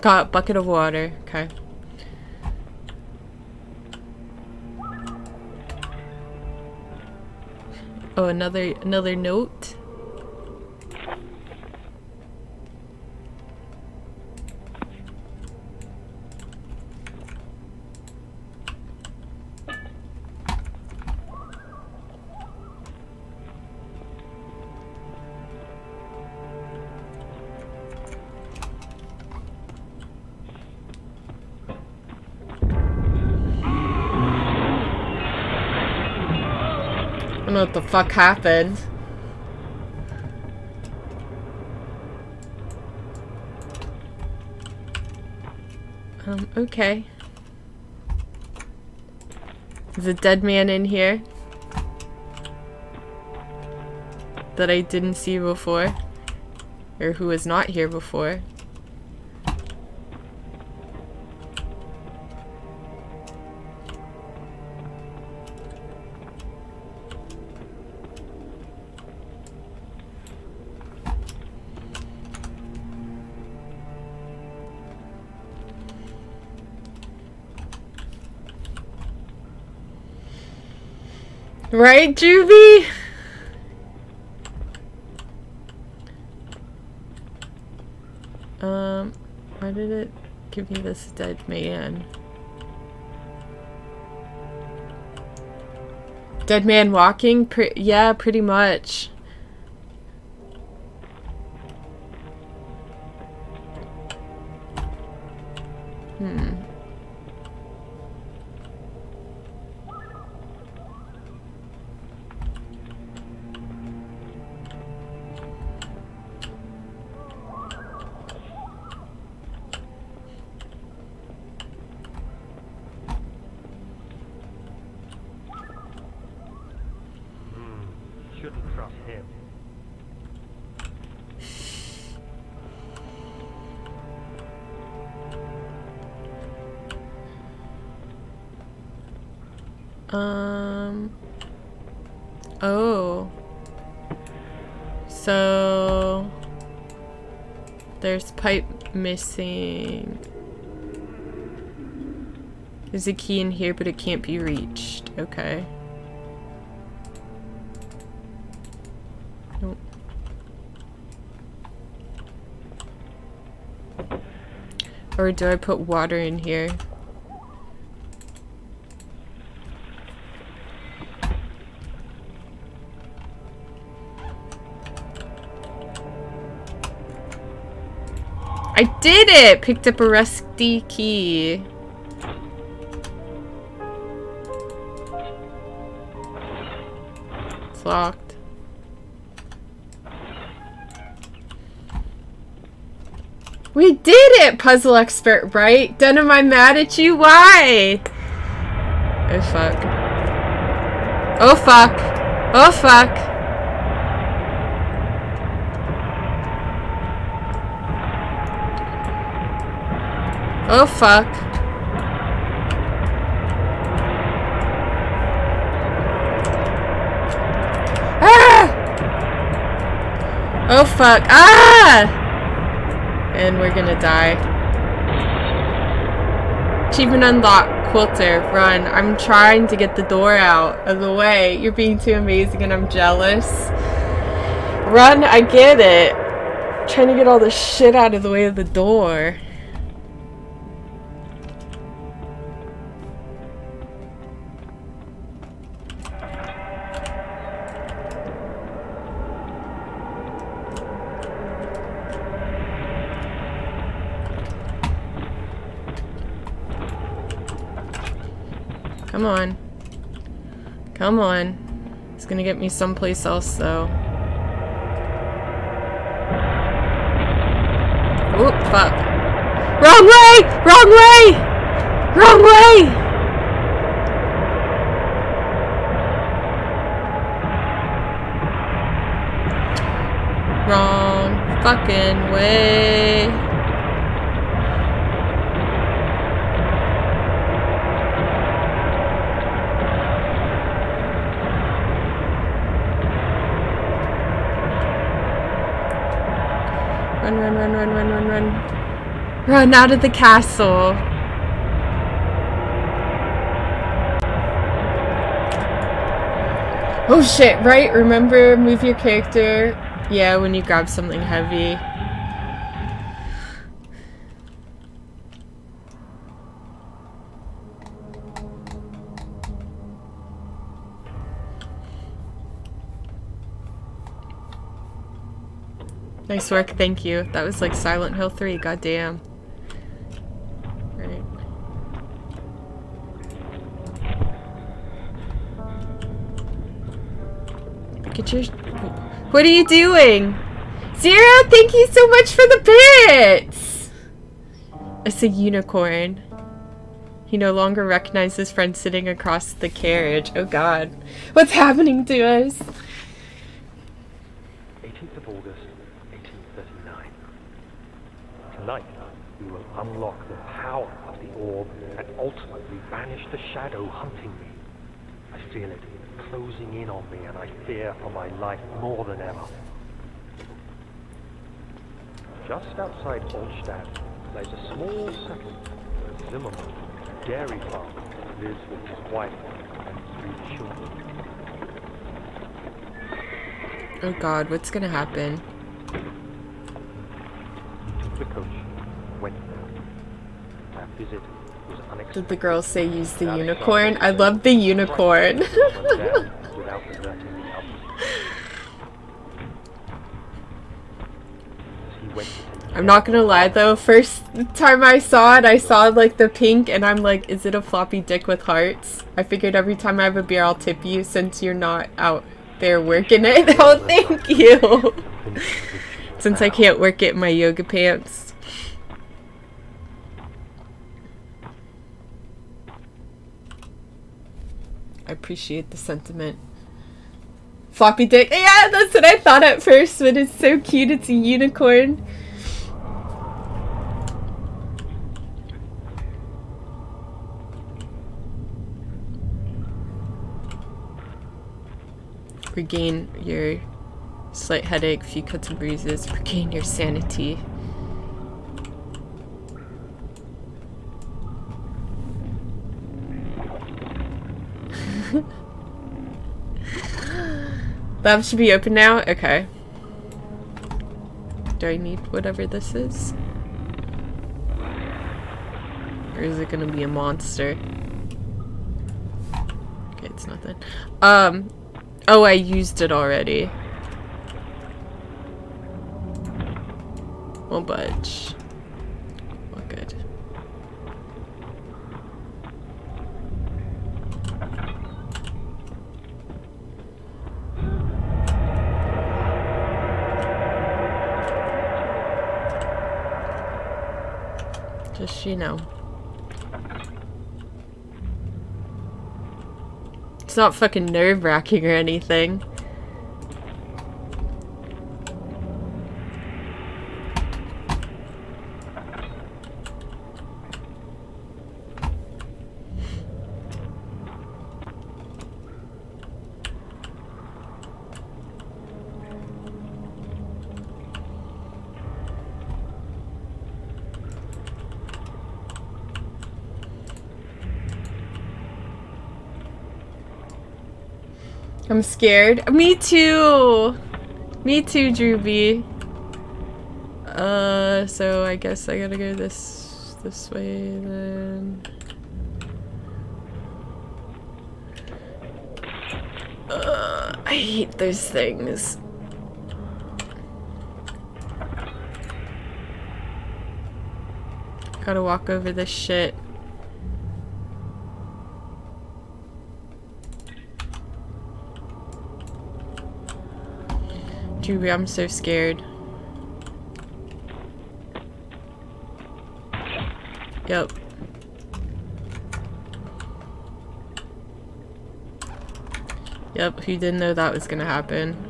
Got a bucket of water. Okay. Oh, another another note. Don't know what the fuck happened. Um, okay. There's a dead man in here. That I didn't see before. Or who was not here before. Right, Juvie? Um, why did it give me this dead man? Dead man walking? Pre yeah, pretty much. Missing. There's a key in here, but it can't be reached. Okay. Nope. Or do I put water in here? Did it! Picked up a rusty key. It's locked. We did it, puzzle expert, right? Then am I mad at you? Why? Oh fuck. Oh fuck. Oh fuck. Oh fuck. Ah! Oh fuck. Ah! And we're gonna die. Achievement unlocked. Quilter, run. I'm trying to get the door out of the way. You're being too amazing and I'm jealous. Run, I get it. trying to get all the shit out of the way of the door. Come on. Come on. It's gonna get me someplace else, though. Oop, fuck. Wrong way! Wrong way! Wrong way! Wrong fucking way. Run, run, run, run, run, run, run. Out of the castle. Oh shit, right? Remember, move your character. Yeah, when you grab something heavy. Nice work, thank you. That was like Silent Hill 3, goddamn. What are you doing? Zero, thank you so much for the bits! It's a unicorn. He no longer recognizes his friend sitting across the carriage. Oh god. What's happening to us? 18th of August, 1839. Tonight, we will unlock the power of the orb and ultimately banish the shadow hunting me. I feel it closing in on me and I fear for my life more than ever. Just outside Altstadt lays a small settlement where Zimmerman, a dairy farmer, lives with his wife and three children. Oh god, what's gonna happen? The coach went there. That visit was unexpected. Did the girl say use the unicorn? I love the unicorn. Down without alerting the others. As he went to take I'm not gonna lie though, first time I saw it, I saw like the pink and I'm like, is it a floppy dick with hearts? I figured every time I have a beer I'll tip you since you're not out there working it. Oh, thank you! the. Since I can't work it in my yoga pants. I appreciate the sentiment. Floppy dick. Yeah, that's what I thought at first, but it's so cute. It's a unicorn. Regain your slight headache, few cuts and bruises. Regain your sanity. Lab should be open now? Okay. Do I need whatever this is? Or is it gonna be a monster? Okay, it's nothing. Um, oh, I used it already. Won't budge. Well, good. Does she know. It's not fucking nerve wracking or anything. Scared. Me too. Me too, Drewby. Uh, so I guess I gotta go this this way then. Uh, I hate those things. Gotta walk over this shit. I'm so scared. Yep. Yep, who didn't know that was gonna happen?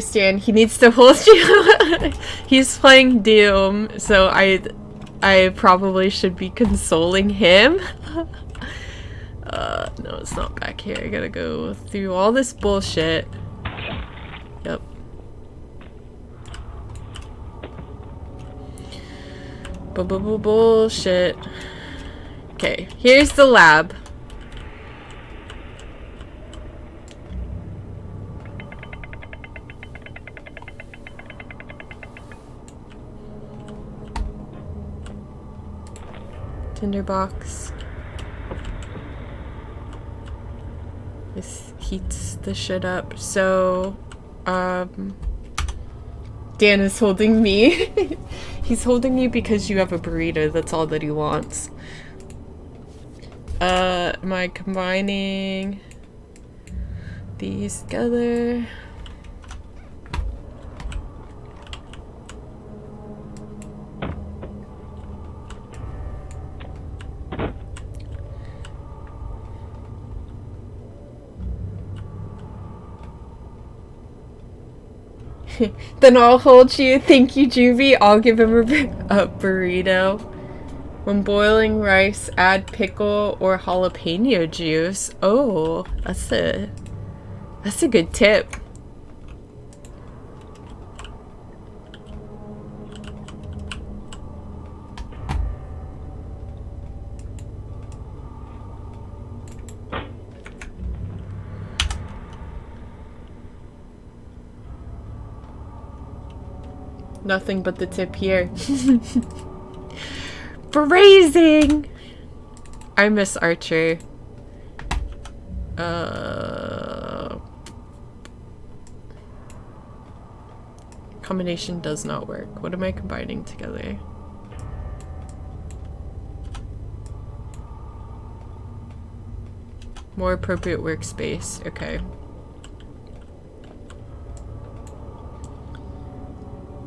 Stan? He needs to hold you. He's playing Doom, so I, I probably should be consoling him. uh, no, it's not back here. I gotta go through all this bullshit. Yep. Bu bu bu bullshit. Okay, here's the lab. Tinderbox. This heats the shit up. So, um, Dan is holding me. He's holding you because you have a burrito. That's all that he wants. Uh, am I combining these together? Then I'll hold you. Thank you, Juvie. I'll give him a, a burrito. When boiling rice, add pickle or jalapeno juice. Oh, that's a that's a good tip. Nothing but the tip here. Phrasing! I miss Archer. Uh, combination does not work. What am I combining together? More appropriate workspace. Okay.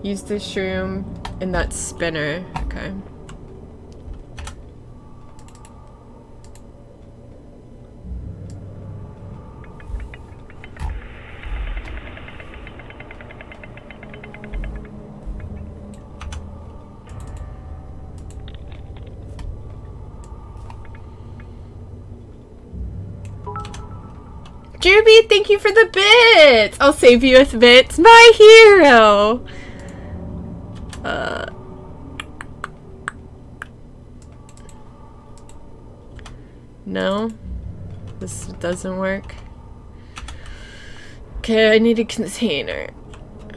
Use the shroom in that spinner. Okay. Juby, thank you for the bits! I'll save you with bits. My hero! Uh... No? This doesn't work. Okay, I need a container.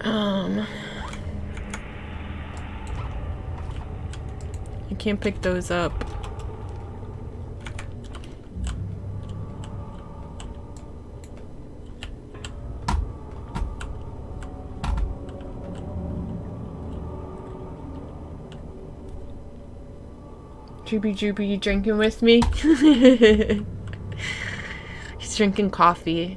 Um... I can't pick those up. Droopy Droopy, you drinking with me? He's drinking coffee.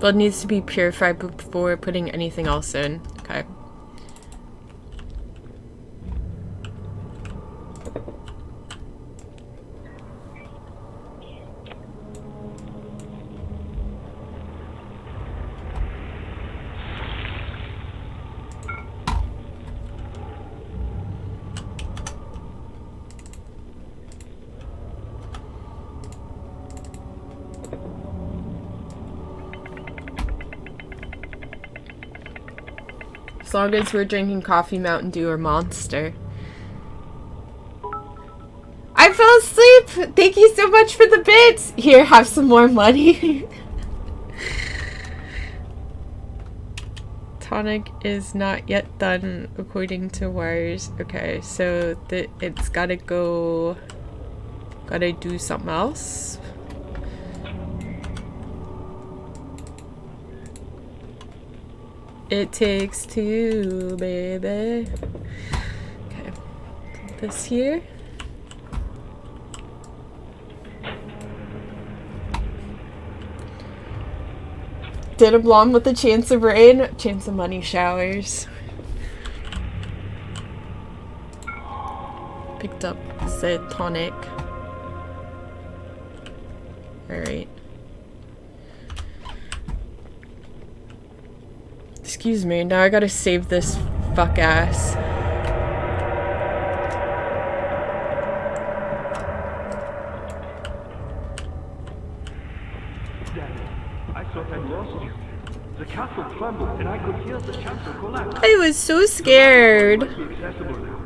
Blood needs to be purified before putting anything else in. Okay. As long as we're drinking coffee, Mountain Dew, or Monster. I fell asleep! Thank you so much for the bits! Here, have some more money. Tonic is not yet done according to Weyer's. Okay, so it's gotta go... Gotta do something else? It takes two, baby. Okay, put this here. Did a blonde with a chance of rain, chance of money showers. Picked up the tonic. Excuse me, now I gotta save this fuck ass. I thought I lost you. The castle trembled and I could hear the chancel collapse. I was so scared. Might be accessible now.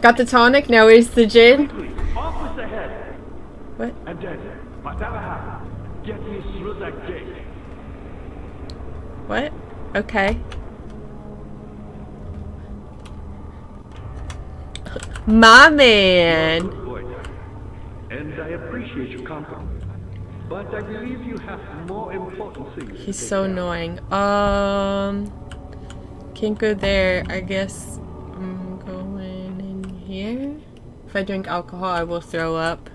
Got the tonic, now is the gin? Quickly, off with the head. What? And then, whatever happens, get me through that gate. What? Okay. My man! Boy, And I appreciate your compliment. But I believe you have more important things. He's so annoying. Um, can't go there. I guess I'm going in here. If I drink alcohol, I will throw up.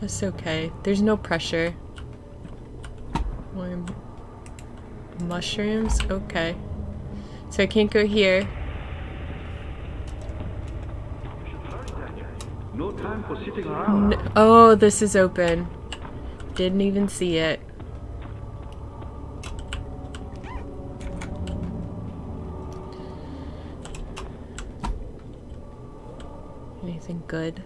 That's okay. There's no pressure. More mushrooms? Okay. So I can't go here. No time for sitting around. N- oh, this is open. Didn't even see it. Anything good?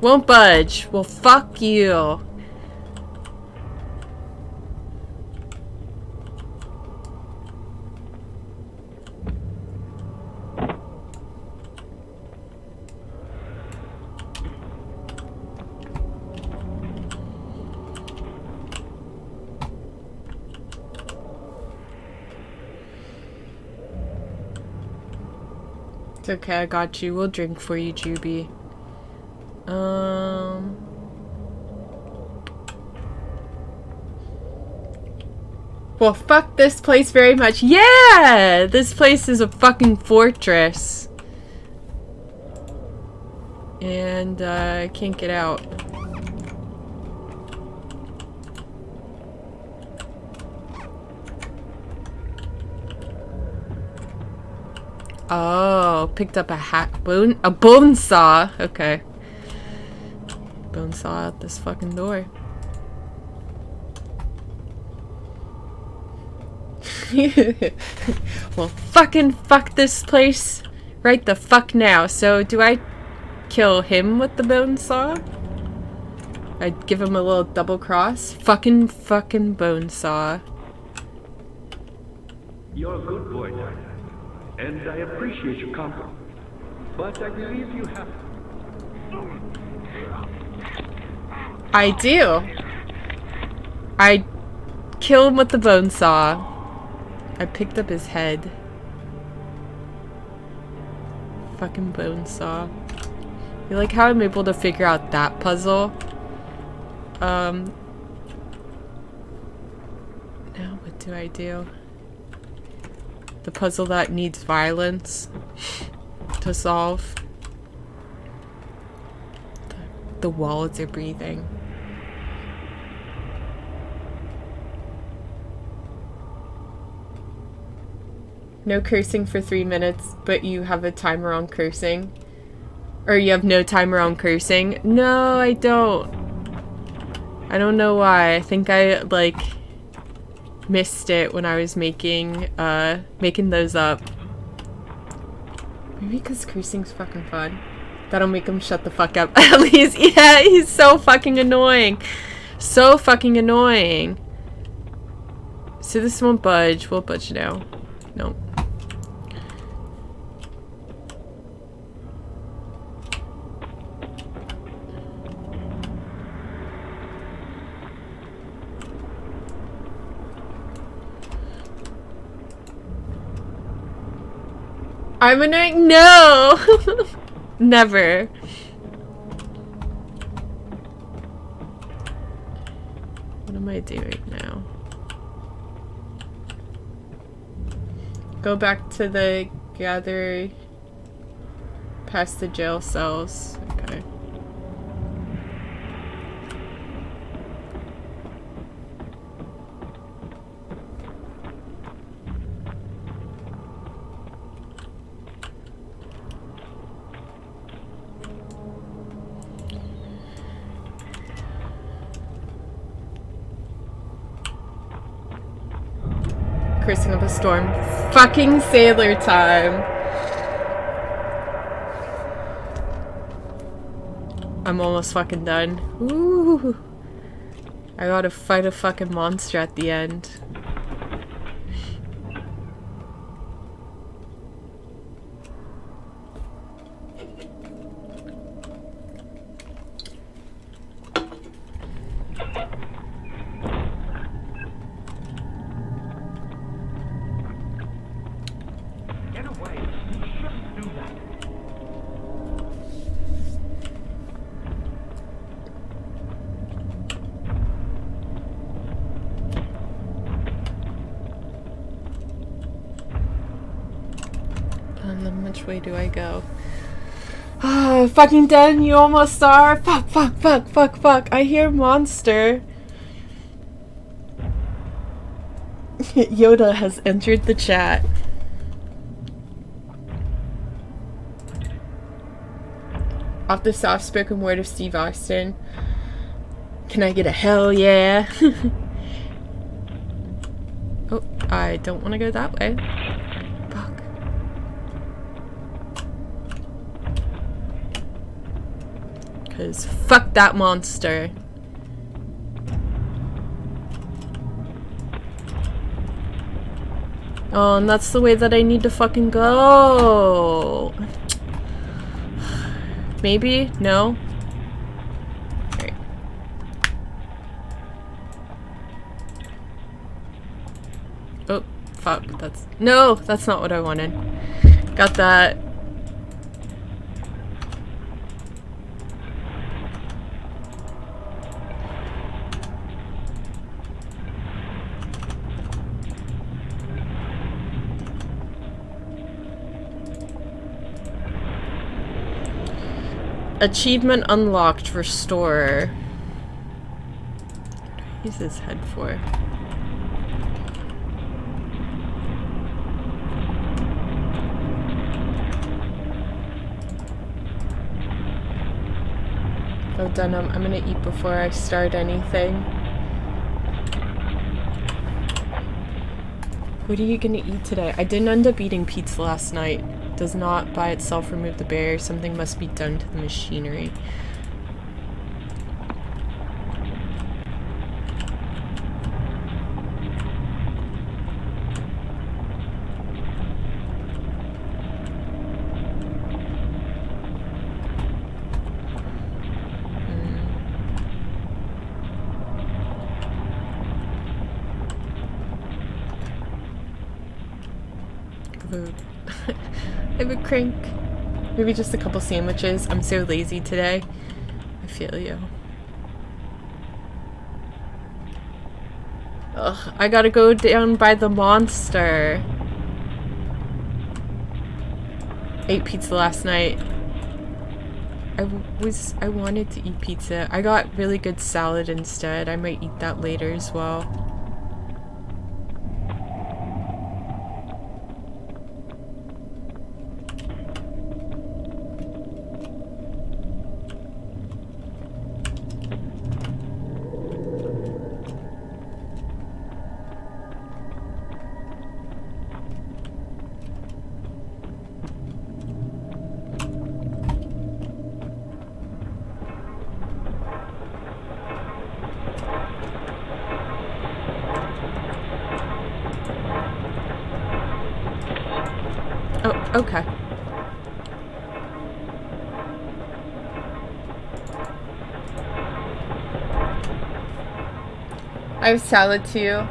Won't budge. Well, fuck you. It's okay, I got you. We'll drink for you, Juby. Um. Well, fuck this place very much. Yeah! This place is a fucking fortress. And, uh, I can't get out. Oh, picked up a hat bone a bone saw. Okay. Bone saw out this fucking door. well, fucking fuck this place right the fuck now. So, do I kill him with the bone saw? I'd give him a little double cross. Fucking fucking bone saw. You're a good boy. And I appreciate your comfort. But I believe you have I do. I kill him with the bone saw. I picked up his head. Fucking bone saw. You like how I'm able to figure out that puzzle? Um. Now what do I do? The puzzle that needs violence to solve. The, the walls are breathing. No cursing for three minutes, but you have a timer on cursing. Or you have no timer on cursing. No, I don't. I don't know why. I think I, like, missed it when I was making, uh, making those up. Maybe because cursing's fucking fun. That'll make him shut the fuck up. At least, yeah, he's so fucking annoying. So fucking annoying. So this won't budge. We'll budge now. Nope. I'm annoying. No! Never. What am I doing now? Go back to the gather past the jail cells. Okay. Cursing of a storm. Fucking sailor time. I'm almost fucking done. Ooh. I gotta fight a fucking monster at the end. Get away. You shouldn't do that. And then which way do I go? Ah, fucking done. You almost are. Fuck, fuck, fuck, fuck, fuck. I hear monster. Yoda has entered the chat. Off the soft spoken word of Steve Austin. Can I get a hell yeah? oh, I don't want to go that way. Fuck. Because fuck that monster. Oh, and that's the way that I need to fucking go. Maybe? No? Oh, fuck. That's- No! That's not what I wanted. Got that. Achievement unlocked, restore. What do I use this head for? Oh, Dunham, I'm gonna eat before I start anything. What are you gonna eat today? I didn't end up eating pizza last night. Does not by itself remove the barrier. Something must be done to the machinery. Hmm. Food. I a crank. Maybe just a couple sandwiches. I'm so lazy today. I feel you. Ugh, I gotta go down by the monster. Ate pizza last night. I was I wanted to eat pizza. I got really good salad instead. I might eat that later as well. Oh, okay. I have salad too.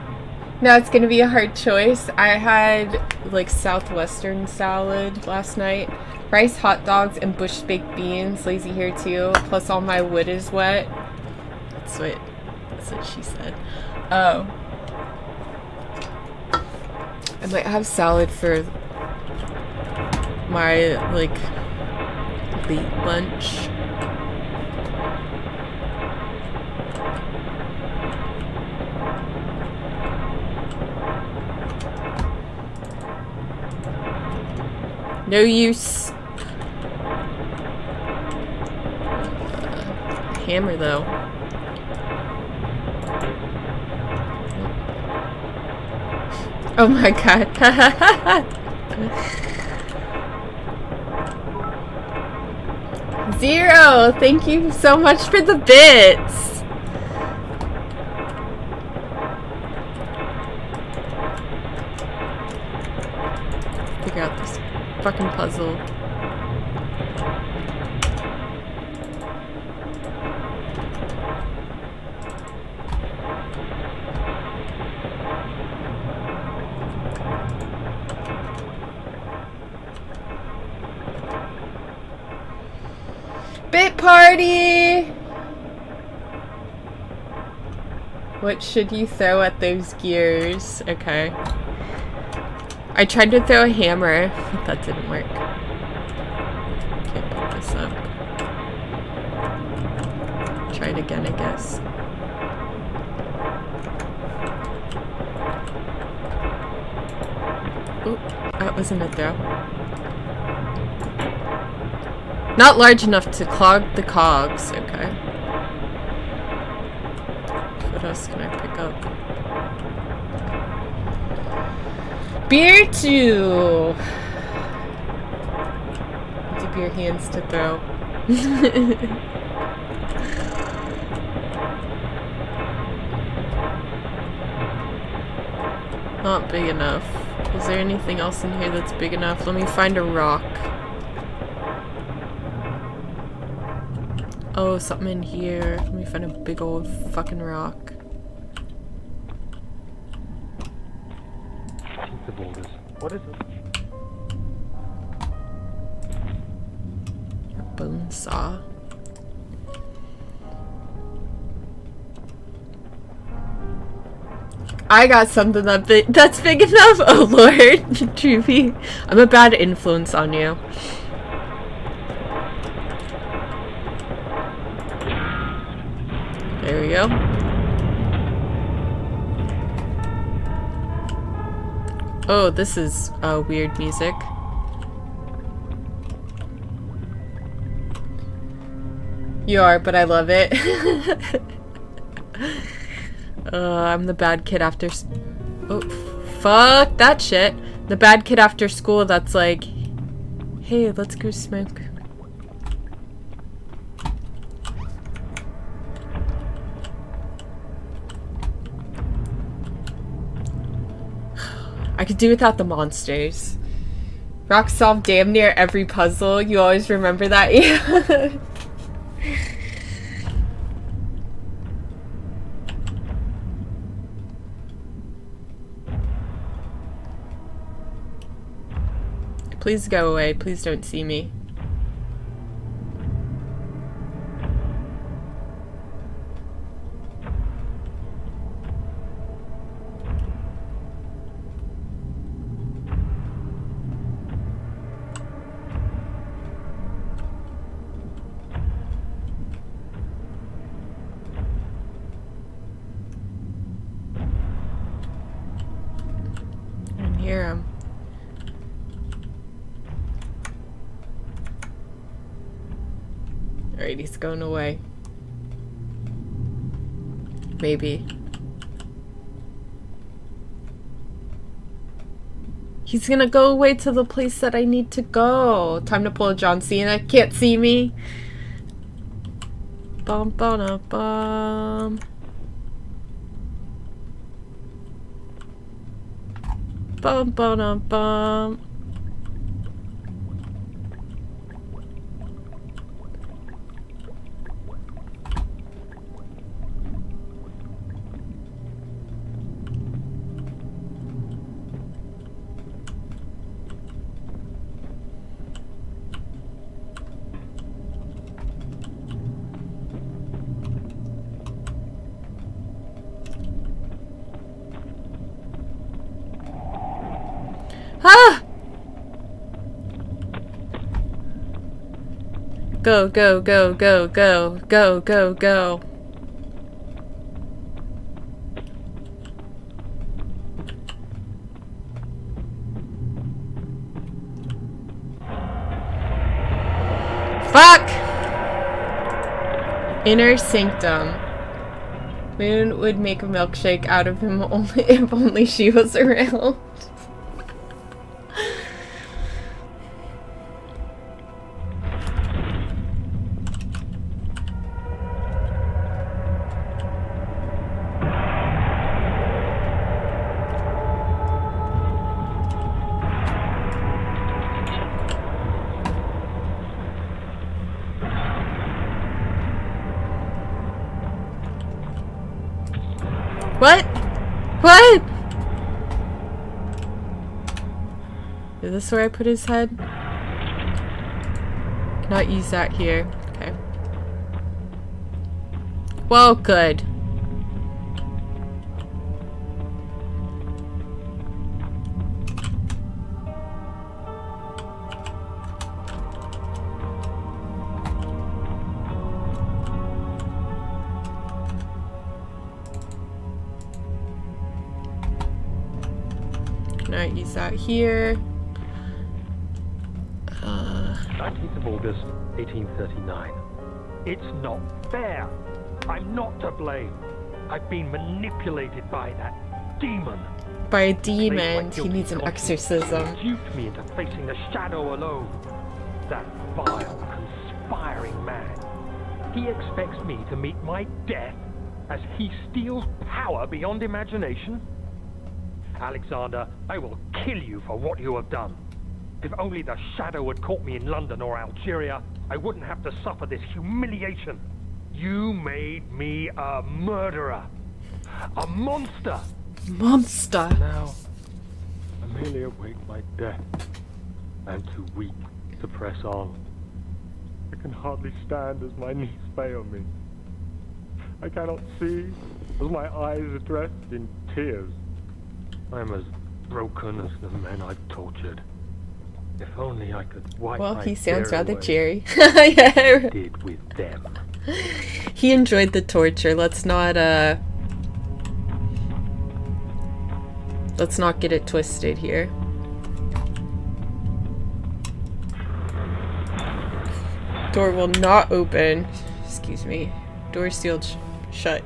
Now it's gonna be a hard choice. I had like southwestern salad last night. Rice, hot dogs, and bush baked beans. Lazy here too. Plus all my wood is wet. That's what that's what she said. Oh. I might have salad for my like late lunch. No use. Hammer though. Oh my god. Zero! Thank you so much for the bits! What should you throw at those gears? Okay. I tried to throw a hammer, but that didn't work. Can't put mess up. Try it again, I guess. Oop, that wasn't a throw. Not large enough to clog the cogs, okay. What else can I pick up? Beer two! Dip your hands to throw. Not big enough. Is there anything else in here that's big enough? Let me find a rock. Oh, something in here. Let me find a big old fucking rock. The borders. What is it? Bone saw. I got something that big that's big enough. Oh lord, Droopy. I'm a bad influence on you. There we go. Oh, this is uh, weird music. You are, but I love it. uh, I'm the bad kid after. Oh, fuck that shit. The bad kid after school that's like, hey, let's go smoke. I could do without the monsters. Rock solved damn near every puzzle. You always remember that? Yeah. Please go away. Please don't see me. I can hear him. Alright, he's going away. Maybe. He's gonna go away to the place that I need to go. Time to pull a John Cena. Can't see me. Bum bum bum. Bum bum bum. Ah! Go, go, go, go, go, go, go, go. Fuck! Inner sanctum. Moon would make a milkshake out of him only if only she was around. What? What? Is this where I put his head? Cannot use that here. Okay. Well, good. Here. Uh, 19th of August, 1839. It's not fair. I'm not to blame. I've been manipulated by that demon. by a demon, he needs an exorcism. Duped me into facing the shadow alone. That vile, conspiring man. He expects me to meet my death as he steals power beyond imagination. Alexander, I will kill you for what you have done. If only the shadow had caught me in London or Algeria, I wouldn't have to suffer this humiliation. You made me a murderer. A monster. Monster! Now, I merely await my death, and too weak to press on. I can hardly stand as my knees fail me. I cannot see as my eyes are dressed in tears. I am as broken as the men I've tortured. If only I could wipe Well, he sounds rather cheery. yeah. Did with them. He enjoyed the torture. Let's not, uh. Let's not get it twisted here. Door will not open. Excuse me. Door sealed sh- shut.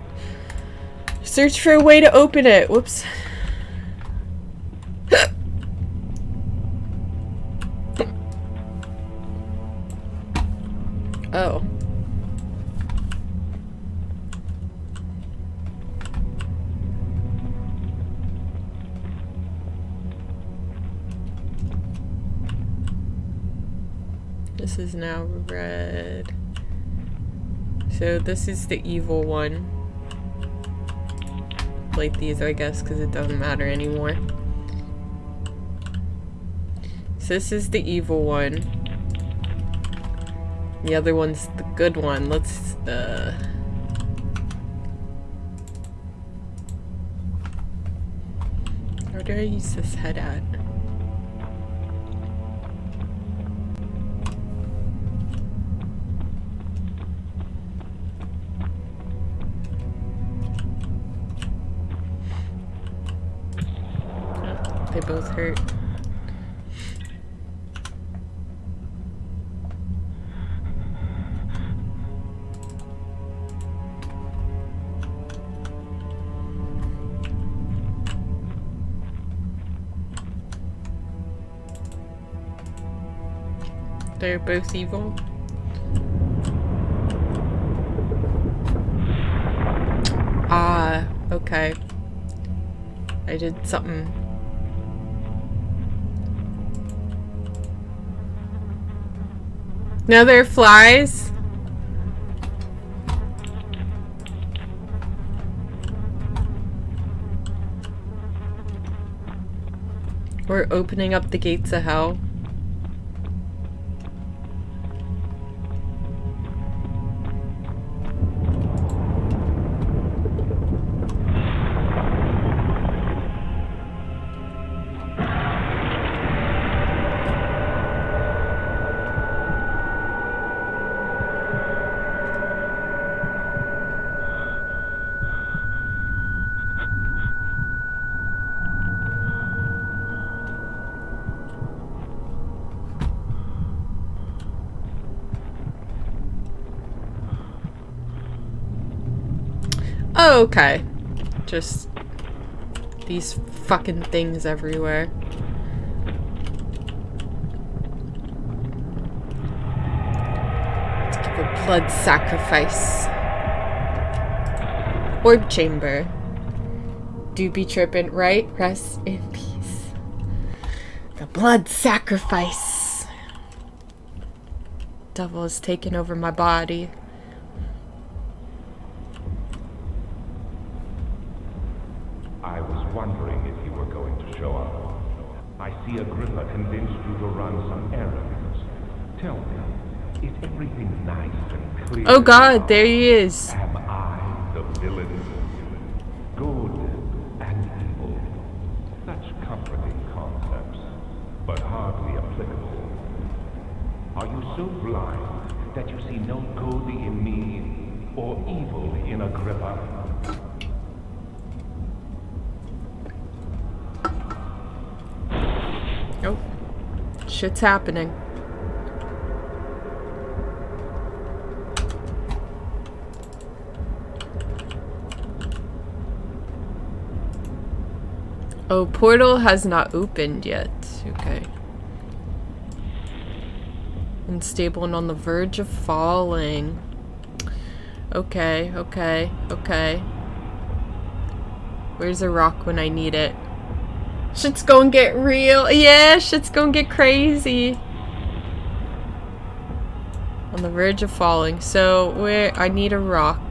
Search for a way to open it. Whoops. Oh. This is now red. So this is the evil one. Like these, I guess, because it doesn't matter anymore. So this is the evil one. The other one's the good one. Let's, uh... Where do I use this head at? They both hurt. They're both evil. Ah, okay. I did something. Now there are flies. We're opening up the gates of hell. Okay. Just these fucking things everywhere. Let's give a blood sacrifice. Orb chamber. Do be trippin', right? Rest in peace. The blood sacrifice. Devil has taken over my body. I was wondering if you were going to show up. I see Agrippa convinced you to run some errands. Tell me, is everything nice and clear? Oh god, there he is. Am I the villain? Good and evil. Such comforting concepts, but hardly applicable. Are you so blind that you see no good in me or evil in Agrippa? Shit's happening. Oh, portal has not opened yet. Okay. Unstable and on the verge of falling. Okay, okay, okay. Where's a rock when I need it? Shit's gonna get real. Yeah, shit's gonna get crazy. On the verge of falling. So, where I need a rock.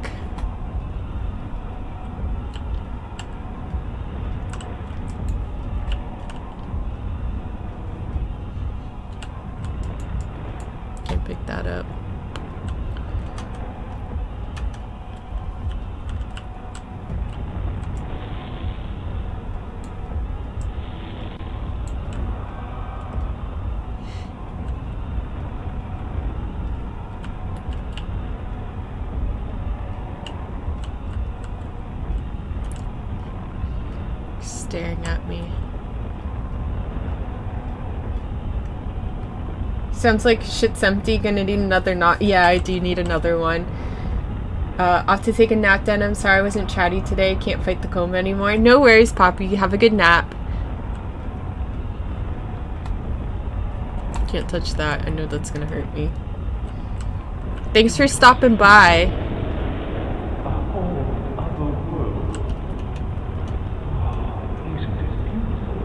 Sounds like shit's empty. Gonna need another knot. Yeah, I do need another one. Uh, off to take a nap then. I'm sorry I wasn't chatty today. Can't fight the comb anymore. No worries, Poppy. Have a good nap. Can't touch that. I know that's gonna hurt me. Thanks for stopping by. A whole other world. Oh, isn't it beautiful?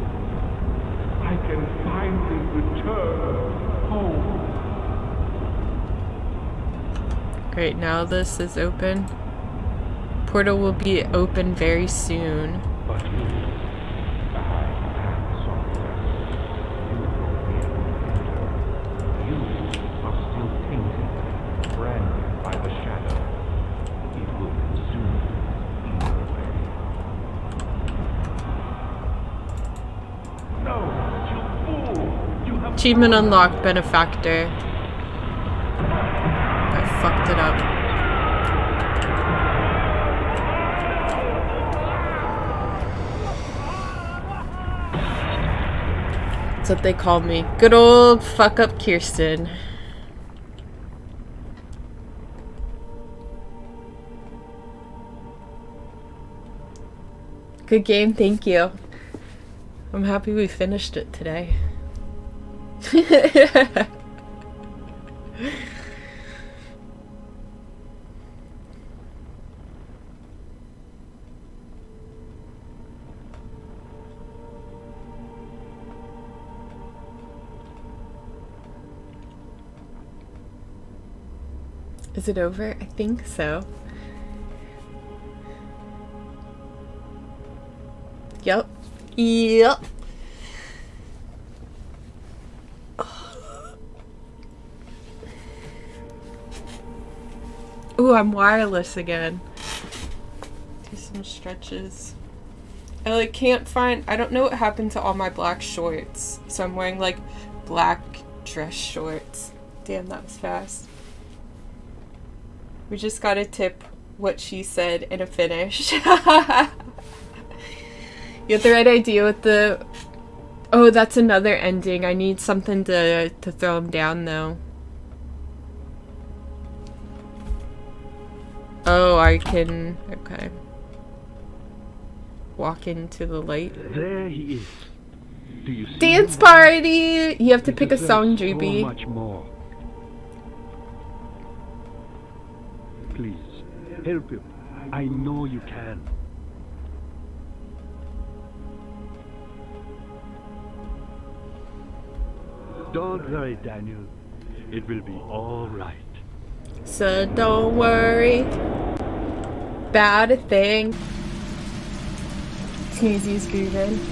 I can finally return home. Great, now this is open. Portal will be open very soon. But you, I am sorry. You won't be able to enter. You are still tainted, branded by the shadow. It will consume you either way. No, you fool! You have Achievement unlocked, benefactor. I fucked it up. That's what they call me. Good old fuck up Kirsten. Good game, thank you. I'm happy we finished it today. Is it over? I think so. Yep. Yep. Ooh, I'm wireless again. Do some stretches. I like can't find I don't know what happened to all my black shorts. So I'm wearing like black dress shorts. Damn, that was fast. We just got a tip what she said in a finish. you have the right idea with the Oh, that's another ending. I need something to to throw him down though. Oh, I can. Okay. Walk into the light. There he is. Do you see Dance party! You have to pick a song, So Juby. much more. Please, help him. I know you can. Don't worry, Daniel. It will be all right. So don't worry. Bad thing. Sneezy's grooving.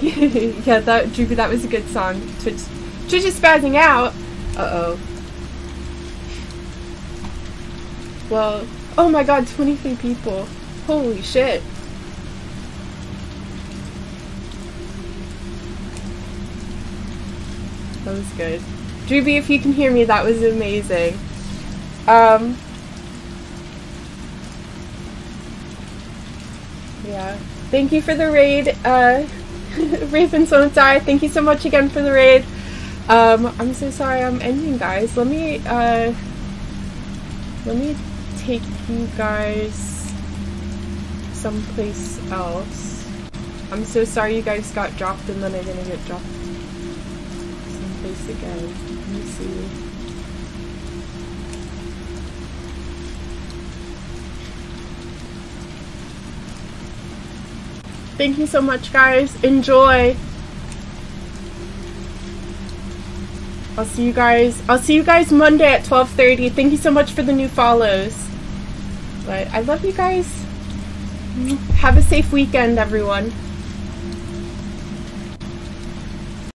yeah, that Juby, that was a good song. Twitch, Twitch is spazzing out. Uh oh. Well, oh my god, 23 people. Holy shit. That was good. Juby, if you can hear me, that was amazing. Um. Yeah. Thank you for the raid, uh, Raven Sontai. Thank you so much again for the raid. Um, I'm so sorry I'm ending, guys. Let me, uh, let me take you guys someplace else. I'm so sorry you guys got dropped and then I didn't get dropped someplace again. Let me see. Thank you so much, guys. Enjoy. I'll see you guys. I'll see you guys Monday at 12:30. Thank you so much for the new follows. But I love you guys. Have a safe weekend, everyone.